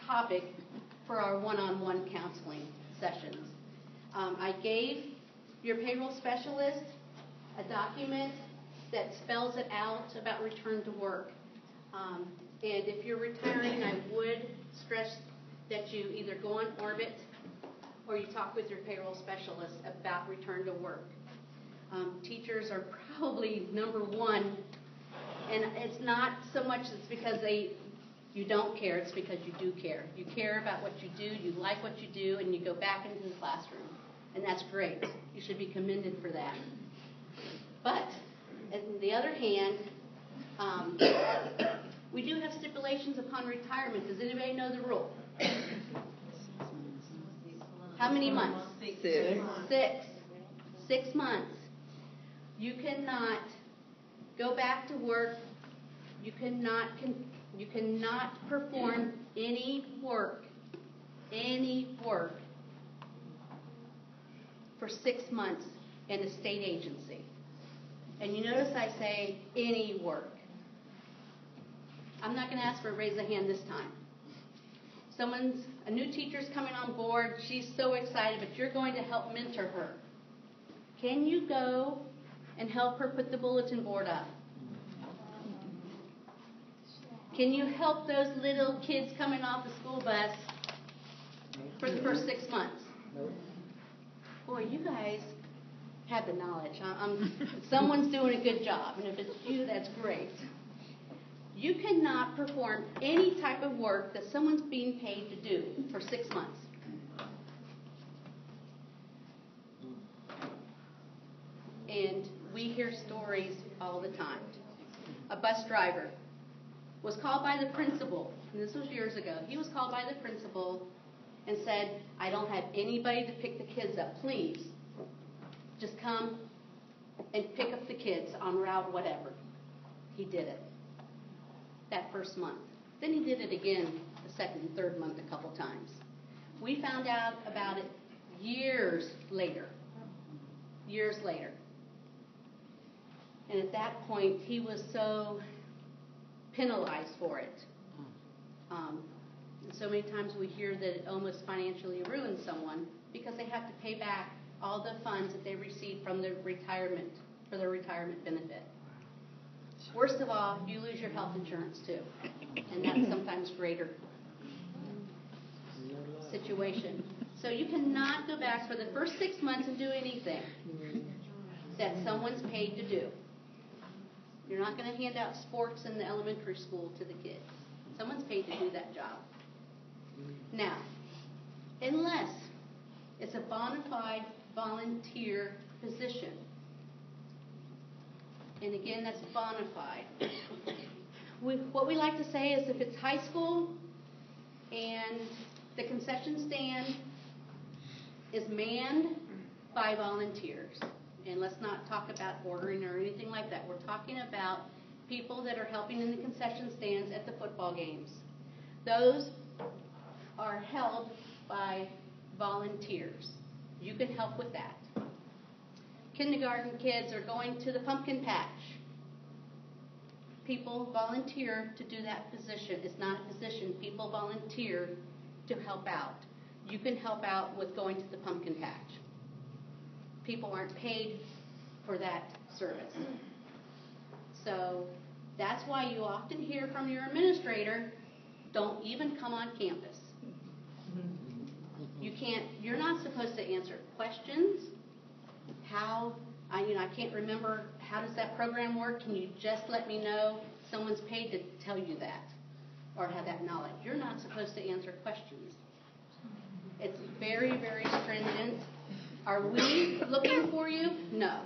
topic for our one-on-one counseling sessions. Um, I gave your payroll specialist a document that spells it out about return to work. Um, and if you're retiring, I would stress that you either go on Orbit or you talk with your payroll specialist about return to work. Um, teachers are probably number one, and it's not so much it's because they you don't care, it's because you do care. You care about what you do, you like what you do, and you go back into the classroom. And that's great. You should be commended for that. But, on the other hand, um, we do have stipulations upon retirement. Does anybody know the rule? How many months? Six. Six. Six months. You cannot go back to work. You cannot con- you cannot perform any work, any work for six months in a state agency. And you notice I say any work. I'm not going to ask for a raise of hand this time. Someone's, a new teacher's coming on board, she's so excited, but you're going to help mentor her. Can you go and help her put the bulletin board up? Can you help those little kids coming off the school bus for the first six months? Boy, you guys have the knowledge. I'm, someone's doing a good job, and if it's you, that's great. You cannot perform any type of work that someone's being paid to do for six months. And we hear stories all the time. A bus driver was called by the principal, and this was years ago. He was called by the principal and said, I don't have anybody to pick the kids up. Please, just come and pick up the kids on route whatever. He did it that first month. Then he did it again the second and third month a couple times. We found out about it years later. Years later. And at that point, he was so penalized for it. Um, so many times we hear that it almost financially ruins someone because they have to pay back all the funds that they receive from their retirement, for their retirement benefit. Worst of all, you lose your health insurance too. And that's sometimes greater situation. So you cannot go back for the first six months and do anything that someone's paid to do. You're not going to hand out sports in the elementary school to the kids. Someone's paid to do that job. Now, unless, It's a bona fide volunteer position. And again, that's bona fide. We, what we like to say is if it's high school and the concession stand is manned by volunteers, and let's not talk about ordering or anything like that. We're talking about people that are helping in the concession stands at the football games. Those are held by volunteers. You can help with that. Kindergarten kids are going to the pumpkin patch. People volunteer to do that position. It's not a position. People volunteer to help out. You can help out with going to the pumpkin patch. People aren't paid for that service. So that's why you often hear from your administrator, don't even come on campus. Mm-hmm. You can't, you're not supposed to answer questions. How, I, you know, I can't remember, how does that program work? Can you just let me know? Someone's paid to tell you that or have that knowledge. You're not supposed to answer questions. It's very, very stringent. Are we looking for you? No.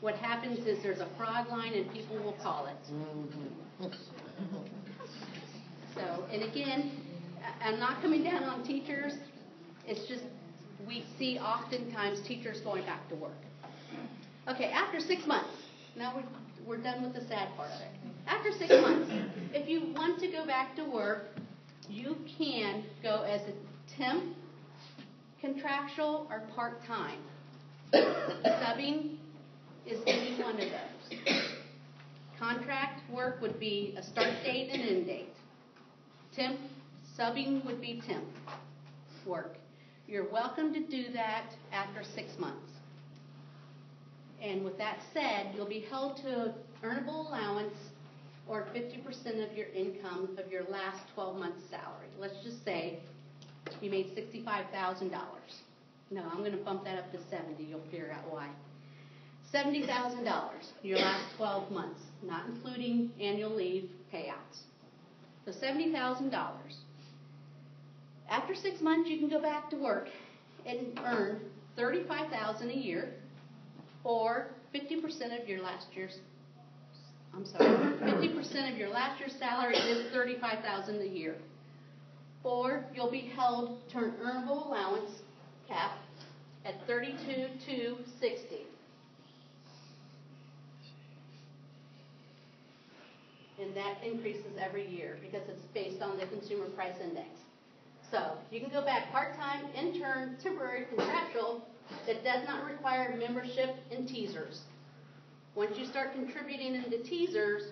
What happens is there's a fraud line and people will call it. So, and again, I'm not coming down on teachers. It's just, we see oftentimes teachers going back to work. Okay, after six months, now we're, we're done with the sad part of it. After six months, if you want to go back to work, you can go as a temp, contractual, or part-time. Subbing is any one of those. Contract work would be a start date and end date. Temp, subbing would be temp work. You're welcome to do that after six months. And with that said, you'll be held to an earnable allowance or fifty percent of your income of your last twelve months' salary. Let's just say you made sixty-five thousand dollars. No, I'm gonna bump that up to seventy, you'll figure out why. Seventy thousand dollars, your last twelve months, not including annual leave payouts. So seventy thousand dollars. After six months, you can go back to work and earn thirty-five thousand a year, or fifty percent of your last year's, I'm sorry, fifty percent of your last year's salary is thirty-five thousand a year. Or you'll be held to an earnable allowance cap at thirty-two to sixty. And that increases every year because it's based on the consumer price index. So you can go back part-time, intern, temporary, contractual, that does not require membership in TSERS. Once you start contributing into TSERS,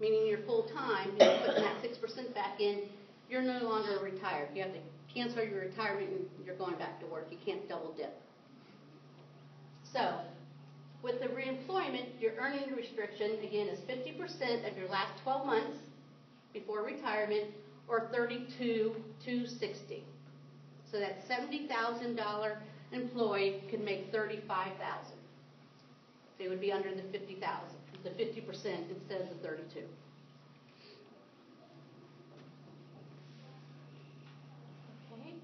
meaning you're full-time, you're putting that six percent back in, you're no longer retired. You have to cancel your retirement and you're going back to work. You can't double dip. So, with the reemployment, your earning restriction, again, is fifty percent of your last twelve months before retirement, or thirty-two, two sixty. So that seventy thousand dollar employee could make thirty-five thousand. They would be under the fifty thousand, the fifty percent instead of the thirty-two. Okay?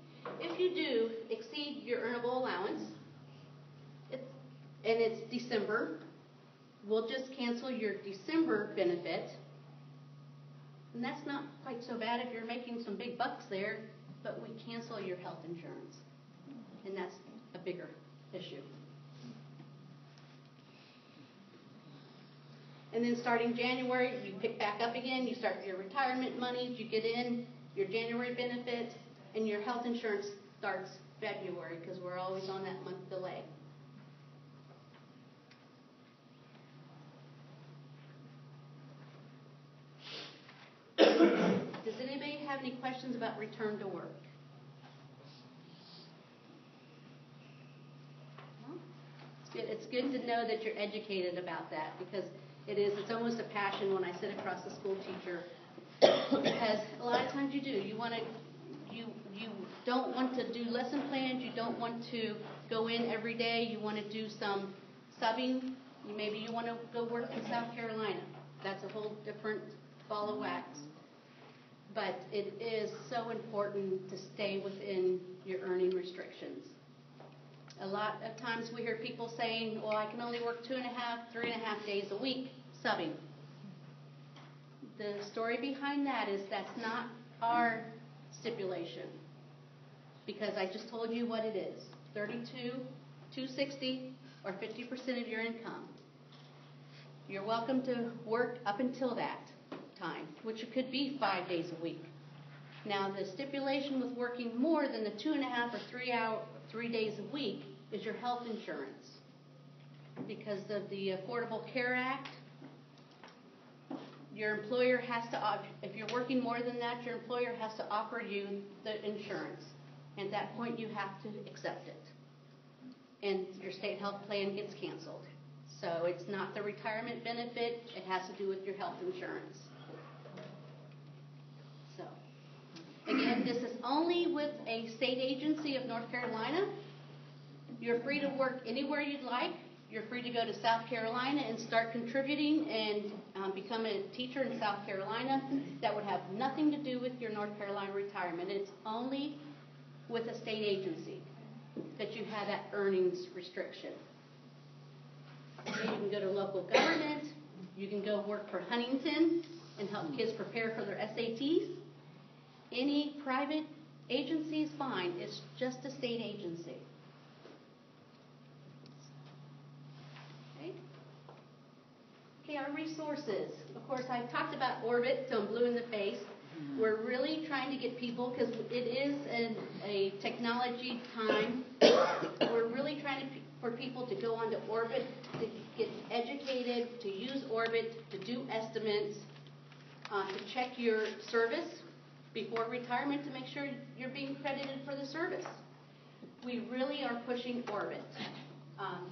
If you do exceed your earnable allowance, it's, and it's December, we'll just cancel your December benefit. And that's not quite so bad if you're making some big bucks there, but we cancel your health insurance. And that's a bigger issue. And then starting January, you pick back up again, you start your retirement monies, you get in your January benefit, and your health insurance starts February, because we're always on that month delay. Does anybody have any questions about return to work? It's good, to know that you're educated about that, because it is, it's almost a passion when I sit across the school teacher. Because a lot of times you do, you wanna, you, you don't want to do lesson plans, you don't want to go in every day, you wanna do some subbing, maybe you wanna go work in South Carolina. That's a whole different ball of wax. But it is so important to stay within your earning restrictions. A lot of times we hear people saying, well, I can only work two and a half, three and a half days a week subbing. The story behind that is that's not our stipulation. Because I just told you what it is, thirty-two, two sixty, or fifty percent of your income. You're welcome to work up until that time, which could be five days a week. Now, the stipulation with working more than the two and a half or three hour, three days a week is your health insurance. Because of the Affordable Care Act, your employer has to, if you're working more than that, your employer has to offer you the insurance. At that point, you have to accept it. And your state health plan gets canceled. So it's not the retirement benefit, it has to do with your health insurance. So, again, this is only with a state agency of North Carolina. You're free to work anywhere you'd like. You're free to go to South Carolina and start contributing and um, become a teacher in South Carolina. That would have nothing to do with your North Carolina retirement. It's only with a state agency that you have that earnings restriction. You can go to local government, you can go work for Huntington and help kids prepare for their SATs. Any private agency is fine, it's just a state agency. Okay? Our resources. Of course, I've talked about Orbit, so I'm blue in the face. We're really trying to get people, because it is an, a technology time, we're really trying to, for people to go onto Orbit, to get educated, to use Orbit, to do estimates, uh, to check your service before retirement to make sure you're being credited for the service. We really are pushing Orbit. Um,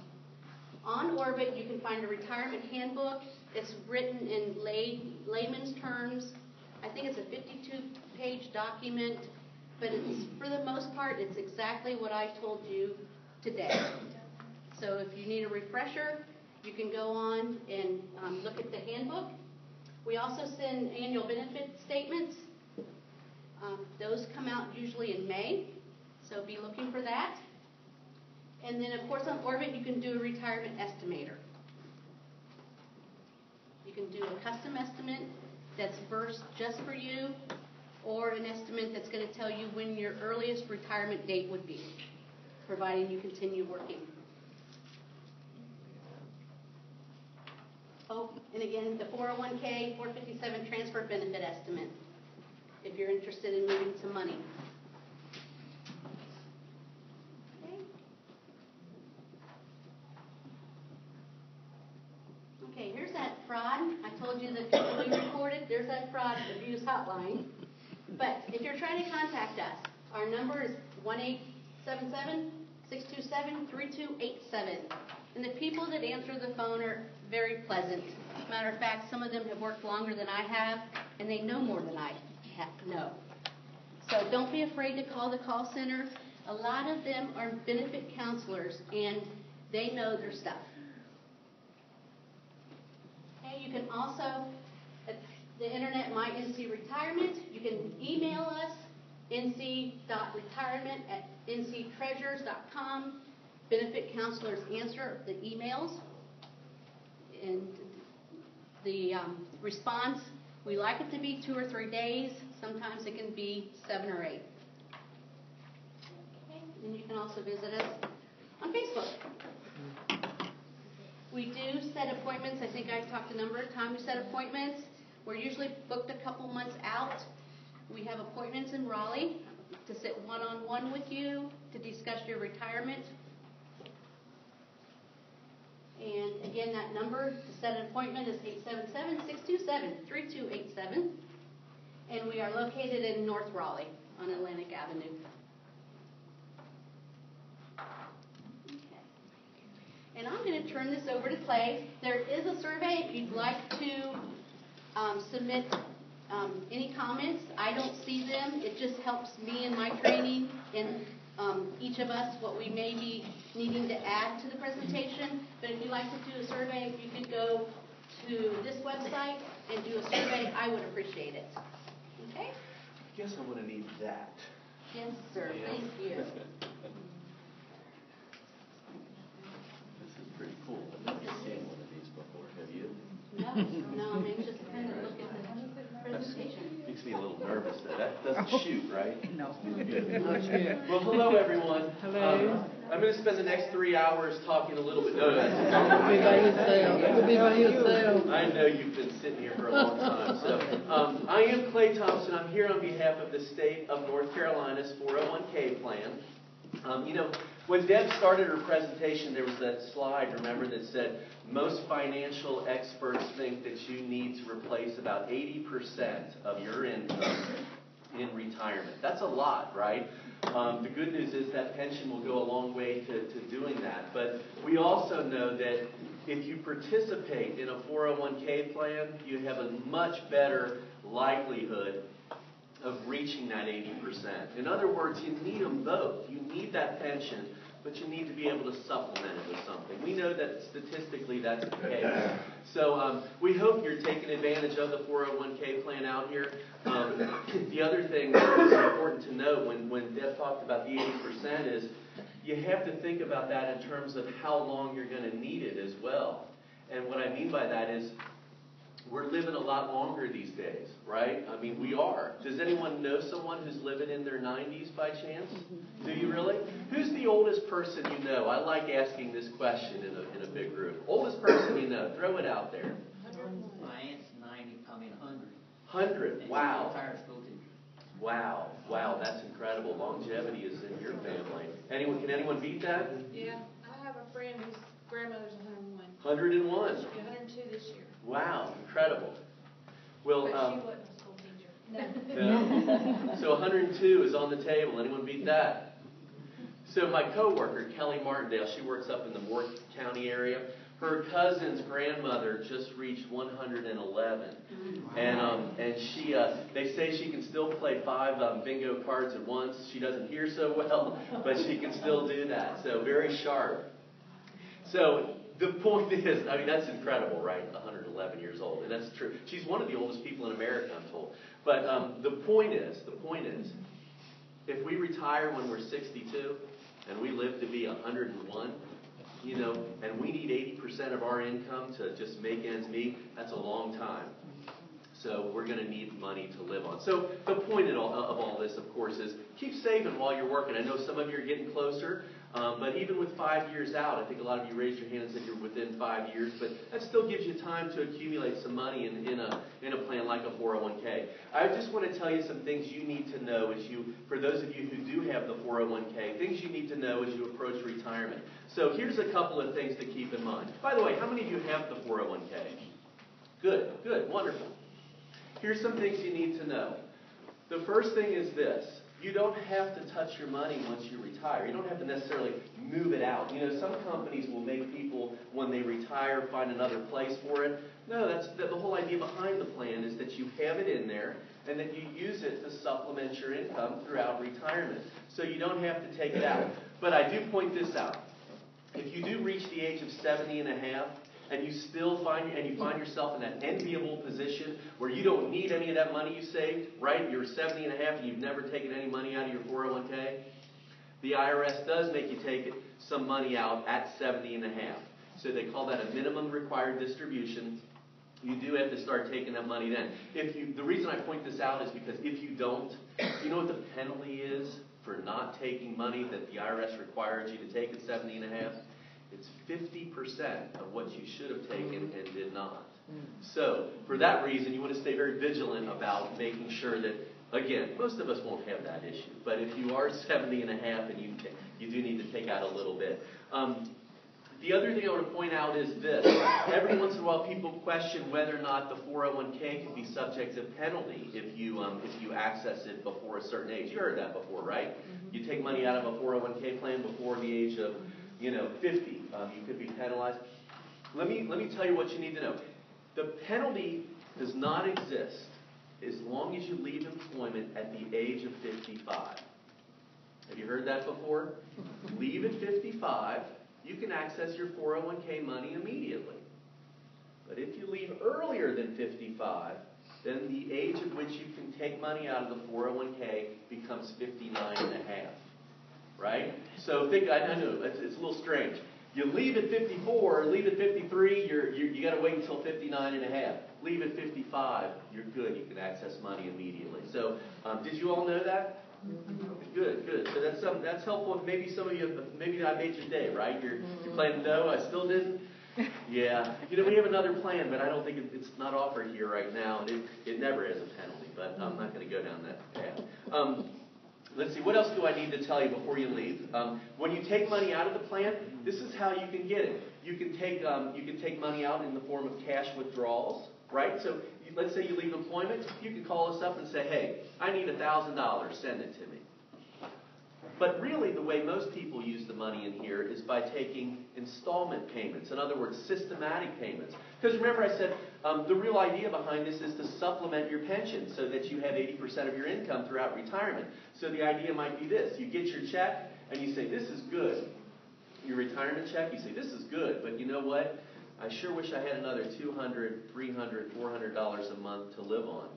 on Orbit, you can find a retirement handbook. It's written in lay, layman's terms. I think it's a 52-page document, but it's, for the most part, it's exactly what I told you today. So if you need a refresher, you can go on and um, look at the handbook. We also send annual benefit statements. Um, Those come out usually in May, so be looking for that. And then, of course, on Orbit, you can do a retirement estimator. You can do a custom estimate that's versed just for you, or an estimate that's going to tell you when your earliest retirement date would be, providing you continue working. Oh, and again, the 401K, 457 transfer benefit estimate, if you're interested in moving some money. Okay. Here's that fraud. I told you that we recorded, there's that fraud abuse hotline. But if you're trying to contact us, our number is 1-877-627-3287. And the people that answer the phone are very pleasant. Matter of fact, some of them have worked longer than I have, and they know more than I know. So don't be afraid to call the call center. A lot of them are benefit counselors, and they know their stuff. Okay, you can also, at the internet, My NC Retirement, you can email us, nc.retirement at nctreasurer.com. Benefit counselors answer the emails. And the um, response, we like it to be two or three days. Sometimes it can be seven or eight. Okay, and you can also visit us on Facebook. We do set appointments, I think I've talked a number of times, we set appointments. We're usually booked a couple months out. We have appointments in Raleigh to sit one-on-one with you, to discuss your retirement. And again, that number to set an appointment is 877-627-3287. And we are located in North Raleigh on Atlantic Avenue. Okay. And I'm going to turn this over to Clay. There is a survey if you'd like to um, submit um, any comments. I don't see them. It just helps me in my training and um, each of us what we may be needing to add to the presentation. But if you'd like to do a survey, if you could go to this website and do a survey, I would appreciate it. Okay? Guess I'm going to need that. Yes, sir. Yeah. Thank you. this is pretty cool. I've never seen one of these before. Have you? No, no. I'm anxious though. That that doesn't shoot, right? No. Good. Well, hello, everyone. Hello. Um, I'm going to spend the next three hours talking a little bit. No, Be by yourself. Be by yourself. I know you've been sitting here for a long time. So, um, I am Clay Thompson. I'm here on behalf of the state of North Carolina's 401k plan. Um, you know, when Deb started her presentation, there was that slide, remember, that said most financial experts think that you need to replace about 80% of your income in retirement. That's a lot, right? Um, the good news is that pension will go a long way to, to doing that. But we also know that if you participate in a 401k plan, you have a much better likelihood of reaching that 80%. In other words, you need them both. You need that pension, but you need to be able to supplement it with something. We know that statistically that's the case. So um, we hope you're taking advantage of the 401k plan out here. Um, the other thing that is important to note when, when Deb talked about the 80% is you have to think about that in terms of how long you're going to need it as well. And what I mean by that is we're living a lot longer these days, right? I mean, we are. Does anyone know someone who's living in their 90s by chance? Mm-hmm. Do you really? Who's the oldest person you know? I like asking this question in a, in a big group. Oldest person you know? Throw it out there. My aunt's ninety, I mean hundred. 100. And she's a Wow. Retired school teacher. Wow. Wow, that's incredible. Longevity is in your family. Anyone, can anyone beat that? Yeah, I have a friend whose grandmother's 101. 101. 102 this year. Wow, incredible. Well, But um, she wasn't a school teacher. No. No. So 102 is on the table. Anyone beat that? So my coworker, Kelly Martindale, she works up in the Moore County area. Her cousin's grandmother just reached 111, and um, and she uh, they say she can still play five um, bingo cards at once. She doesn't hear so well, but she can still do that. So very sharp. So the point is, I mean, that's incredible, right? 111 years old, and that's true. She's one of the oldest people in America, I'm told. But um, the point is, the point is, if we retire when we're 62 and we live to be 101, you know, and we need 80% of our income to just make ends meet, that's a long time. So we're going to need money to live on. So the point all, of all this, of course, is keep saving while you're working. I know some of you are getting closer, um, but even with five years out, I think a lot of you raised your hand and said you're within five years, but that still gives you time to accumulate some money in, in a in a plan like a 401k. I just want to tell you some things you need to know as you, for those of you who do have the 401k, things you need to know as you approach retirement. So here's a couple of things to keep in mind. By the way, how many of you have the 401k? Good, good, wonderful. Here's some things you need to know. The first thing is this. You don't have to touch your money once you retire. You don't have to necessarily move it out. You know, some companies will make people, when they retire, find another place for it. No, that's the, the whole idea behind the plan is that you have it in there and that you use it to supplement your income throughout retirement. So you don't have to take it out. But I do point this out. If you do reach the age of 70 and a half, and you still find and you find yourself in that enviable position where you don't need any of that money you saved, right? You're 70 and a half and you've never taken any money out of your 401k. The IRS does make you take some money out at 70 and a half. So they call that a minimum required distribution. You do have to start taking that money then. If you, the reason I point this out is because if you don't, you know what the penalty is for not taking money that the IRS requires you to take at 70 and a half? It's 50% of what you should have taken and did not. So, for that reason, you want to stay very vigilant about making sure that, again, most of us won't have that issue, but if you are 70 and a half and you, you do need to take out a little bit. Um, the other thing I want to point out is this. Every once in a while, people question whether or not the 401k can be subject to penalty if you, um, if you access it before a certain age. You heard that before, right? You take money out of a 401k plan before the age of, you know, 50. Um, you could be penalized. Let me, let me tell you what you need to know. The penalty does not exist as long as you leave employment at the age of 55. Have you heard that before? leave at 55, you can access your 401k money immediately. But if you leave earlier than 55, then the age at which you can take money out of the 401k becomes 59 and a half. Right? So think, I I know, it's, it's a little strange. You leave at 54, leave at 53, you're, you you got to wait until 59 and a half. Leave at 55, you're good. You can access money immediately. So, um, did you all know that? Good, good. So that's some that's helpful. Maybe some of you, have, maybe I made your day, right? You're, you're planning, no, I still didn't. Yeah, you know we have another plan, but I don't think it's not offered here right now, and it, it never is a penalty. But I'm not going to go down that path. Um, Let's see, what else do I need to tell you before you leave? Um, when you take money out of the plan, this is how you can get it. You can take um, you can take money out in the form of cash withdrawals, right? So let's say you leave employment, you can call us up and say, hey, I need a thousand dollars, send it to me. But really, the way most people use the money in here is by taking installment payments. In other words, systematic payments. Because remember, I said um, the real idea behind this is to supplement your pension so that you have 80% of your income throughout retirement. So the idea might be this you get your check and you say, This is good. Your retirement check, you say, This is good, but you know what? I sure wish I had another $200, $300, $400 a month to live on.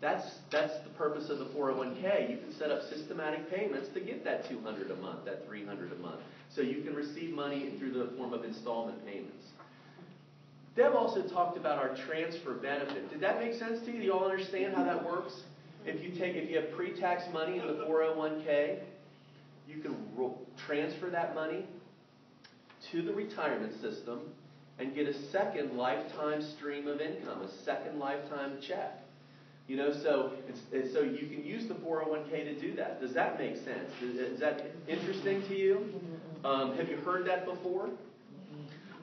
That's, that's the purpose of the 401k. You can set up systematic payments to get that 200 a month, that 300 a month. So you can receive money through the form of installment payments. Deb also talked about our transfer benefit. Did that make sense to you? Do you all understand how that works? If you take, if you have pre-tax money in the 401k, you can transfer that money to the retirement system and get a second lifetime stream of income, a second lifetime check. You know, so it's, so you can use the 401k to do that. Does that make sense? Is, is that interesting to you? Um, have you heard that before?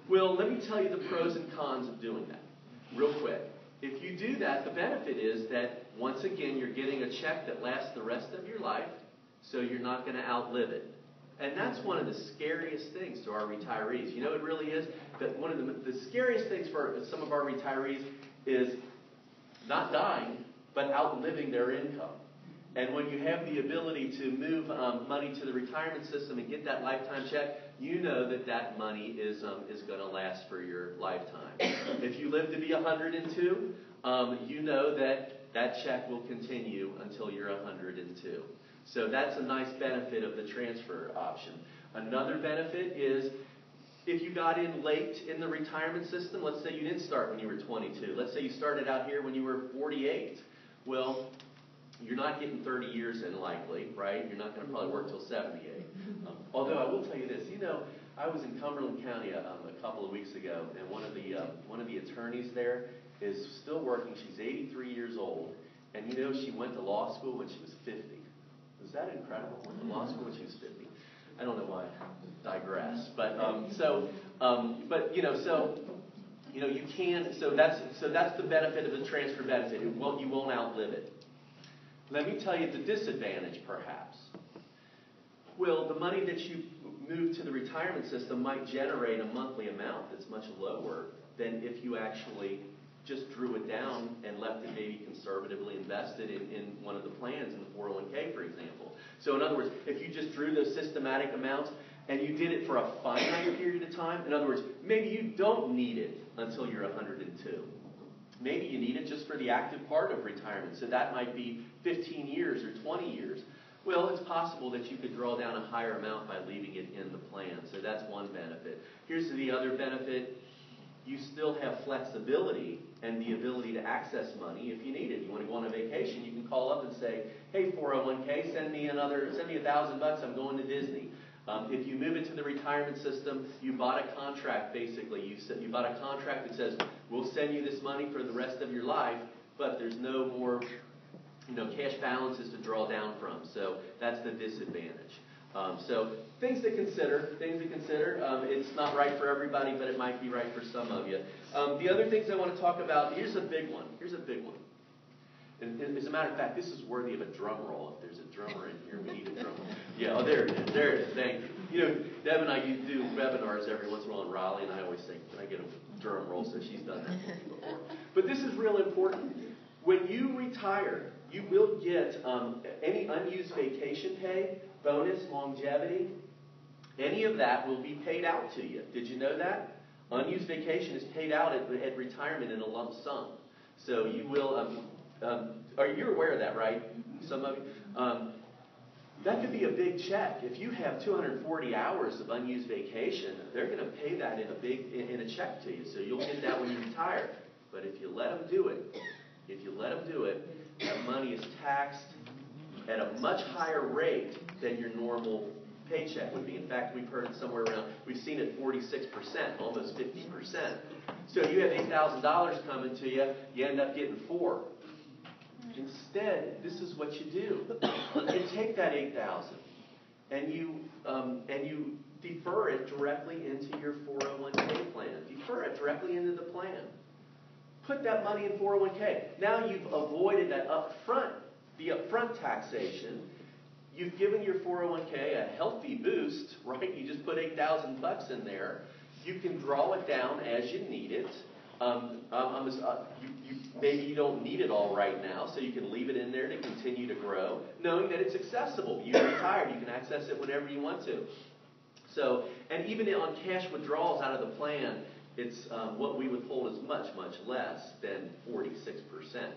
Well, let me tell you the pros and cons of doing that, real quick. If you do that, the benefit is that once again you're getting a check that lasts the rest of your life, so you're not going to outlive it. And that's one of the scariest things to our retirees. You know, it really is that one of the, the scariest things for some of our retirees is not dying, but outliving their income. And when you have the ability to move um, money to the retirement system and get that lifetime check, you know that that money is um, is going to last for your lifetime. If you live to be 102, um, you know that that check will continue until you're 102. So that's a nice benefit of the transfer option. Another benefit is if you got in late in the retirement system, let's say you didn't start when you were 22. Let's say you started out here when you were 48. Well, you're not getting 30 years in likely, right? You're not going to probably work till 78. Um, although I will tell you this, you know, I was in Cumberland County um, a couple of weeks ago, and one of the um, one of the attorneys there is still working. She's 83 years old, and you know she went to law school when she was 50. Is that incredible? Went to law school when she was 50. I don't know why. I digress. But um, so, um, but you know, so you know, you can. So that's so that's the benefit of the transfer benefit. It won't, you won't outlive it. Let me tell you the disadvantage, perhaps. Well, the money that you move to the retirement system might generate a monthly amount that's much lower than if you actually just drew it down and left it maybe conservatively invested in, in one of the plans in the 401k, for example. So, in other words, if you just drew those systematic amounts and you did it for a finite period of time, in other words, maybe you don't need it until you're 102. Maybe you need it just for the active part of retirement. So that might be 15 years or 20 years. Well, it's possible that you could draw down a higher amount by leaving it in the plan. So that's one benefit. Here's the other benefit. You still have flexibility and the ability to access money if you need it. You want to go on a vacation, you can call up and say, "Hey, 401k, send me another, send me a thousand bucks. I'm going to Disney." Um, if you move it to the retirement system, you bought a contract basically. You, you bought a contract that says, we'll send you this money for the rest of your life, but there's no more you know, cash balances to draw down from. So that's the disadvantage. Um, so things to consider. Things to consider. Um, it's not right for everybody, but it might be right for some of you. Um, the other things I want to talk about. Here's a big one. Here's a big one. As a matter of fact, this is worthy of a drum roll. If there's a drummer in here, we need a drum roll. Yeah, oh, there it is. There it is. Thank you. You know, Deb and I do webinars every once in a while in Raleigh, and I always say, can I get a drum roll? So she's done that before. But this is real important. When you retire, you will get um, any unused vacation pay, bonus, longevity, any of that will be paid out to you. Did you know that? Unused vacation is paid out at, at retirement in a lump sum. So you will, um, um, are you aware of that, right? Some of you. Um, that could be a big check. If you have 240 hours of unused vacation, they're going to pay that in a big in, a check to you. So you'll get that when you retire. But if you let them do it, if you let them do it, that money is taxed at a much higher rate than your normal paycheck would be. In fact, we've heard somewhere around, we've seen it 46%, almost 50%. So you have $8,000 coming to you, you end up getting four. Instead, this is what you do. You take that 8000 and you um, and you defer it directly into your 401k plan. Defer it directly into the plan. Put that money in 401k. Now you've avoided that upfront, the upfront taxation. You've given your 401k a healthy boost, right? You just put 8,000 bucks in there. You can draw it down as you need it. Um, um, uh, you, you, maybe you don't need it all right now, so you can leave it in there to continue to grow, knowing that it's accessible. You're retired, you can access it whenever you want to. So, and even on cash withdrawals out of the plan, it's um, what we withhold is much, much less than 46%,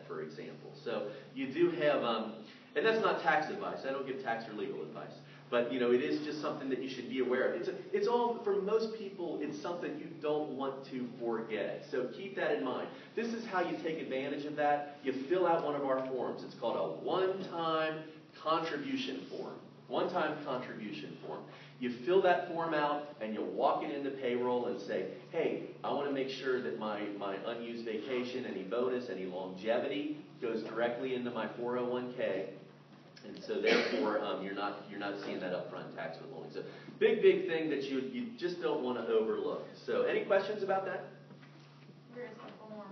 for example. So you do have, um, and that's not tax advice. I don't give tax or legal advice. But you know, it is just something that you should be aware of. It's a, it's all for most people. It's something you don't want to forget. So keep that in mind. This is how you take advantage of that. You fill out one of our forms. It's called a one-time contribution form. One-time contribution form. You fill that form out and you walk it into payroll and say, hey, I want to make sure that my, my unused vacation, any bonus, any longevity goes directly into my 401k. And so therefore, um, you're not you're not seeing that upfront tax withholding. So big big thing that you you just don't want to overlook. So any questions about that? Very simple norm.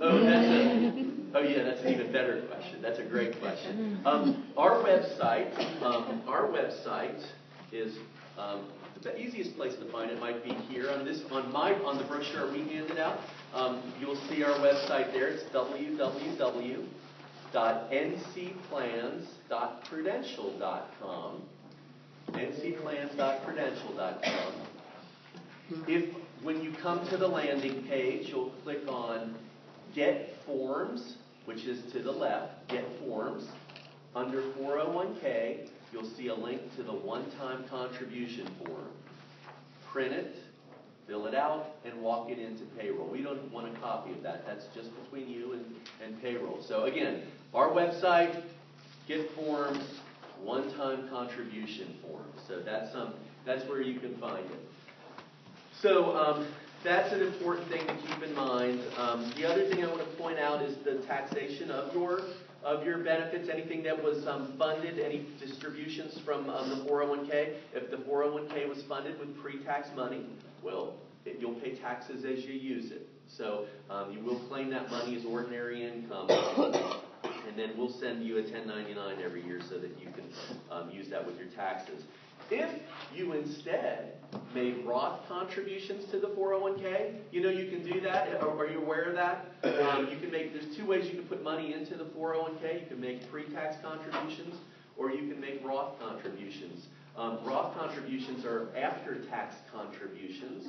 Oh, that's a, oh yeah, that's an even better question. That's a great question. Um, our website, um, our website is um, the easiest place to find it might be here on this on my on the brochure we handed out. Um, you'll see our website there. It's www.ncplans.prudential.com. ncplans.prudential.com. If when you come to the landing page, you'll click on Get Forms, which is to the left. Get Forms. Under 401k, you'll see a link to the one-time contribution form. Print it, fill it out, and walk it into payroll. We don't want a copy of that. That's just between you and, and payroll. So again, our website, get forms, one-time contribution form. So that's um, that's where you can find it. So um, that's an important thing to keep in mind. Um, the other thing I want to point out is the taxation of your of your benefits, anything that was um, funded, any distributions from um, the 401k. If the 401k was funded with pre-tax money, well, it, you'll pay taxes as you use it. So um, you will claim that money as ordinary income, and then we'll send you a 1099 every year so that you can um, use that with your taxes. If you instead made Roth contributions to the 401k, you know you can do that. Are, you aware of that? Um, you can make. There's two ways you can put money into the 401k. You can make pre-tax contributions, or you can make Roth contributions. Um, Roth contributions are after-tax contributions.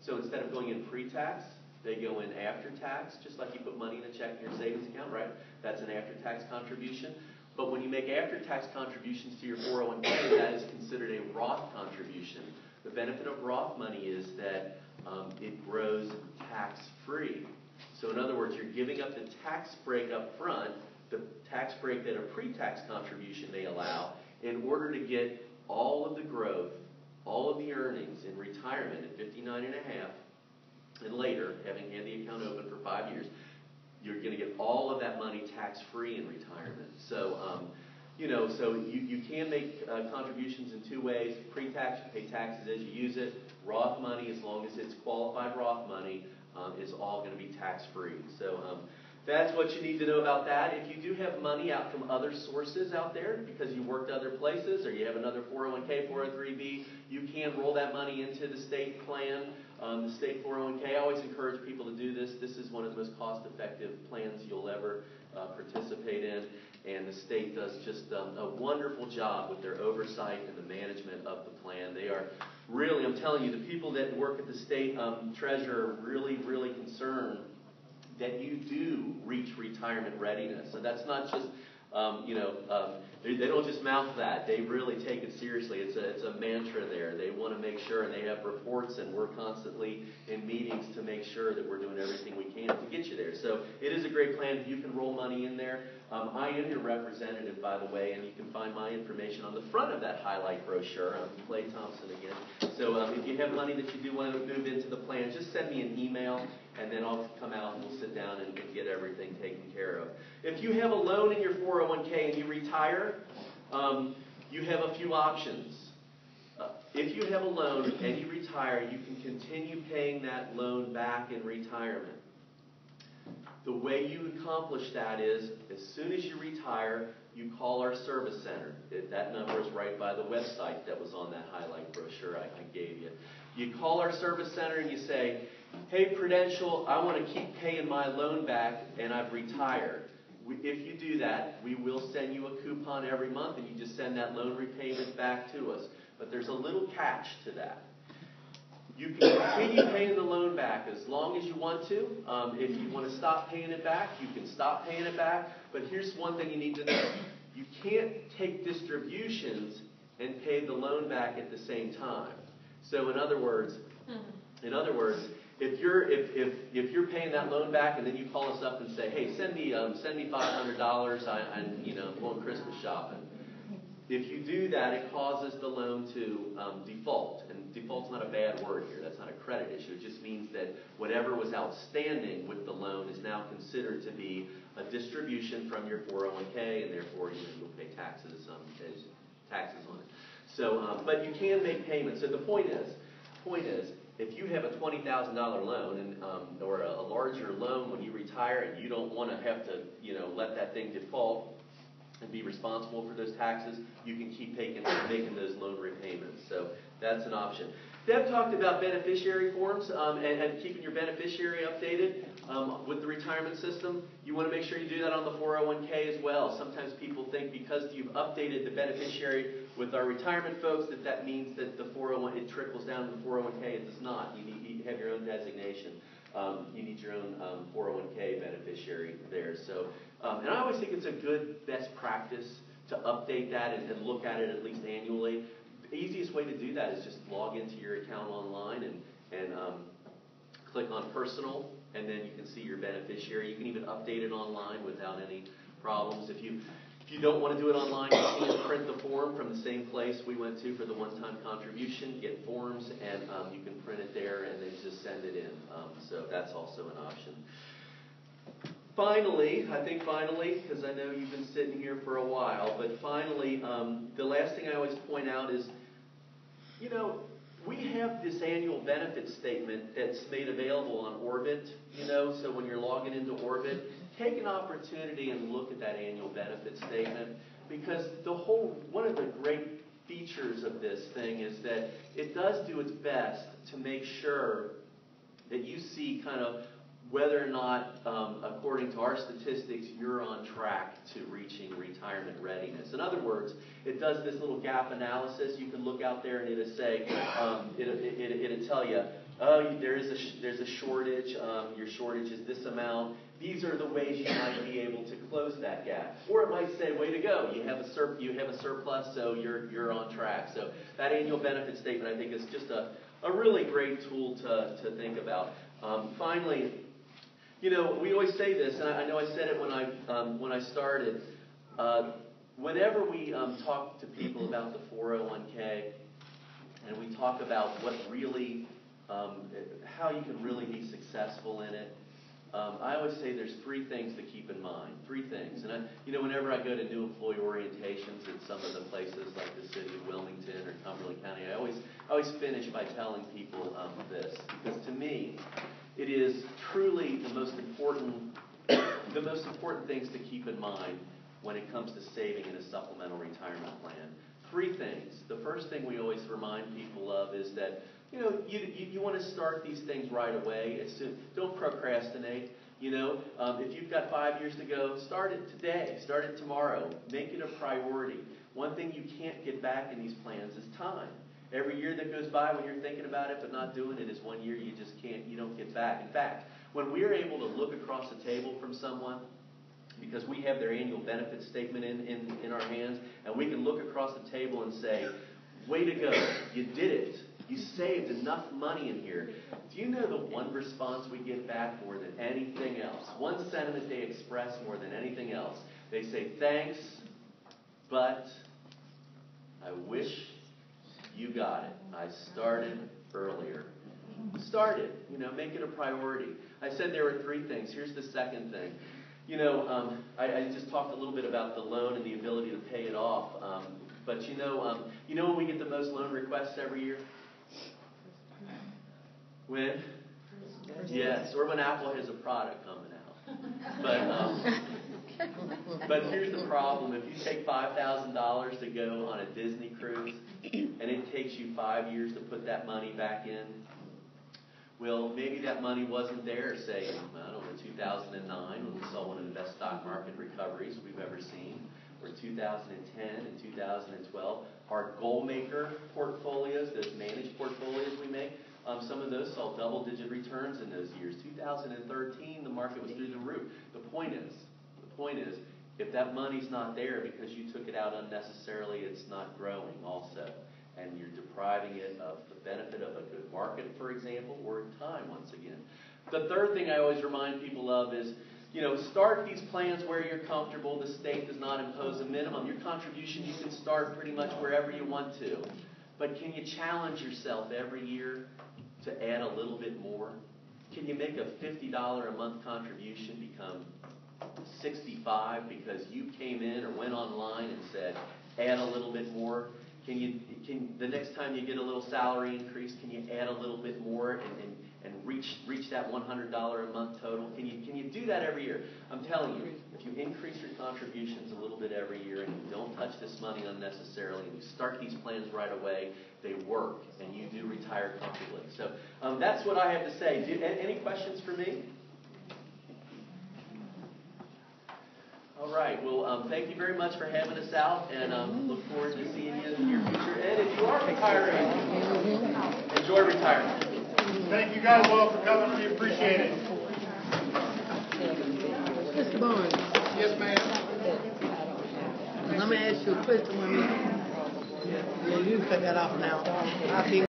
So instead of going in pre-tax, they go in after tax, just like you put money in a check in your savings account, right? That's an after-tax contribution. But when you make after-tax contributions to your 401k, that is considered a Roth contribution. The benefit of Roth money is that um, it grows tax-free. So in other words, you're giving up the tax break up front, the tax break that a pre-tax contribution may allow, in order to get all of the growth, all of the earnings in retirement at 59 and a half, and later, having had the account open for five years, you're going to get all of that money tax free in retirement. So, um, you know, so you, you can make uh, contributions in two ways. Pre-tax, you pay taxes as you use it. Roth money, as long as it's qualified Roth money, um, is all going to be tax free. So um, that's what you need to know about that. If you do have money out from other sources out there because you worked other places or you have another 401k, 403b, you can roll that money into the state plan. Um, the state 401k, I always encourage people to do this. This is one of the most cost effective plans you'll ever uh, participate in. And the state does just um, a wonderful job with their oversight and the management of the plan. They are really, I'm telling you, the people that work at the state um, treasurer are really, really concerned that you do reach retirement readiness. So that's not just um, you know, um, they, don't just mouth that. They really take it seriously. It's a, it's a mantra there. They want to make sure, and they have reports, and we're constantly in meetings to make sure that we're doing everything we can to get you there. So it is a great plan. You can roll money in there. Um, I am your representative, by the way, and you can find my information on the front of that highlight brochure. I'm Clay Thompson again. So um, if you have money that you do want to move into the plan, just send me an email, and then I'll come out and we'll sit down and get everything taken care of. If you have a loan in your 401k and you retire, um, you have a few options. Uh, if you have a loan and you retire, you can continue paying that loan back in retirement. The way you accomplish that is, as soon as you retire, you call our service center. That number is right by the website that was on that highlight brochure I, I gave you. You call our service center and you say, Hey, Prudential, I want to keep paying my loan back and I've retired. If you do that, we will send you a coupon every month and you just send that loan repayment back to us. But there's a little catch to that. You can continue paying the loan back as long as you want to. Um, if you want to stop paying it back, you can stop paying it back. But here's one thing you need to know you can't take distributions and pay the loan back at the same time. So, in other words, in other words, if you're if, if if you're paying that loan back and then you call us up and say, hey, send me um, send me five hundred dollars, I, I'm you know going Christmas shopping. If you do that, it causes the loan to um, default. And default's not a bad word here. That's not a credit issue. It just means that whatever was outstanding with the loan is now considered to be a distribution from your 401k, and therefore you you'll pay taxes um, taxes on it. So, um, but you can make payments. So the point is, point is, if you have a $20,000 loan and, um, or a, larger loan when you retire and you don't want to have to, you know, let that thing default, and be responsible for those taxes, you can keep making, making those loan repayments. So that's an option. Deb talked about beneficiary forms um, and, and, keeping your beneficiary updated um, with the retirement system. You want to make sure you do that on the 401k as well. Sometimes people think because you've updated the beneficiary with our retirement folks that that means that the 401 it trickles down to the 401k. It does not. You need you have your own designation. Um, you need your own 401k um, beneficiary there. So um, and I always think it's a good best practice to update that and, and, look at it at least annually. The easiest way to do that is just log into your account online and, and um, click on personal, and then you can see your beneficiary. You can even update it online without any problems. If you you don't want to do it online, you can print the form from the same place we went to for the one-time contribution. Get forms, and um, you can print it there, and then just send it in. Um, so that's also an option. Finally, I think finally, because I know you've been sitting here for a while, but finally, um, the last thing I always point out is, you know, we have this annual benefit statement that's made available on Orbit, you know, so when you're logging into Orbit, take an opportunity and look at that annual benefit statement because the whole, one of the great features of this thing is that it does do its best to make sure that you see kind of whether or not, um, according to our statistics, you're on track to reaching retirement readiness. In other words, it does this little gap analysis. You can look out there and it'll say, um, it, it, it, it'll tell you, oh, there is a sh- there's a shortage. Um, your shortage is this amount. These are the ways you might be able to close that gap. Or it might say, way to go, you have a sur- you have a surplus, so you're you're on track. So that annual benefit statement, I think, is just a, a really great tool to, to think about. Um, finally, you know, we always say this, and I, I know I said it when I um, when I started. Uh, whenever we um, talk to people about the 401k, and we talk about what really, um, how you can really be successful in it, um, I always say there's three things to keep in mind. Three things, and I, you know, whenever I go to new employee orientations at some of the places like the city of Wilmington or Cumberland County, I always I always finish by telling people um, this because to me, it is truly the most important the most important things to keep in mind when it comes to saving in a supplemental retirement plan. Three things. The first thing we always remind people of is that you know you, you, you want to start these things right away. Don't procrastinate. You know, um, if you've got five years to go, start it today. Start it tomorrow. Make it a priority. One thing you can't get back in these plans is time. Every year that goes by when you're thinking about it but not doing it is one year you just can't, you don't get back. In fact, when we're able to look across the table from someone, because we have their annual benefit statement in, in, in our hands, and we can look across the table and say, way to go, you did it. You saved enough money in here. Do you know the one response we get back more than anything else? One sentiment they express more than anything else. They say, thanks, but I wish you got it. I started earlier. Start it. You know, make it a priority. I said there were three things. Here's the second thing. You know, um, I, I just talked a little bit about the loan and the ability to pay it off. Um, but you know, um, you know when we get the most loan requests every year? When? Yes, or when Apple has a product coming out. But um, but here's the problem: if you take five thousand dollars to go on a Disney cruise, and it takes you five years to put that money back in, well, maybe that money wasn't there, say, I don't know, 2009 when we saw one of the best stock market recoveries we've ever seen, or 2010 and 2012. Our GoalMaker portfolios, those managed portfolios we make, um, some of those saw double-digit returns in those years. 2013, the market was through the roof. The point is, the point is, if that money's not there because you took it out unnecessarily, it's not growing also. And you're depriving it of the benefit of a good market, for example, or time once again. The third thing I always remind people of is, you know, start these plans where you're comfortable. The state does not impose a minimum. Your contribution, you can start pretty much wherever you want to. But can you challenge yourself every year to add a little bit more? Can you make a $50 a month contribution become 65 because you came in or went online and said, add a little bit more? Can you, can, the next time you get a little salary increase, can you add a little bit more and, and, and reach, reach that $100 a month total? Can you, can you do that every year? I'm telling you, if you increase your contributions a little bit every year and you don't touch this money unnecessarily and you start these plans right away, they work and you do retire comfortably. So um, that's what I have to say. Do, any questions for me? All right. Well, um, thank you very much for having us out, and um, look forward to seeing you in the near future. And if you are retiring, enjoy retirement. Thank you guys all for coming, we appreciate it. Mr. Barnes, Yes, ma'am. let me ask you a question. Yeah, you can cut that off now. Be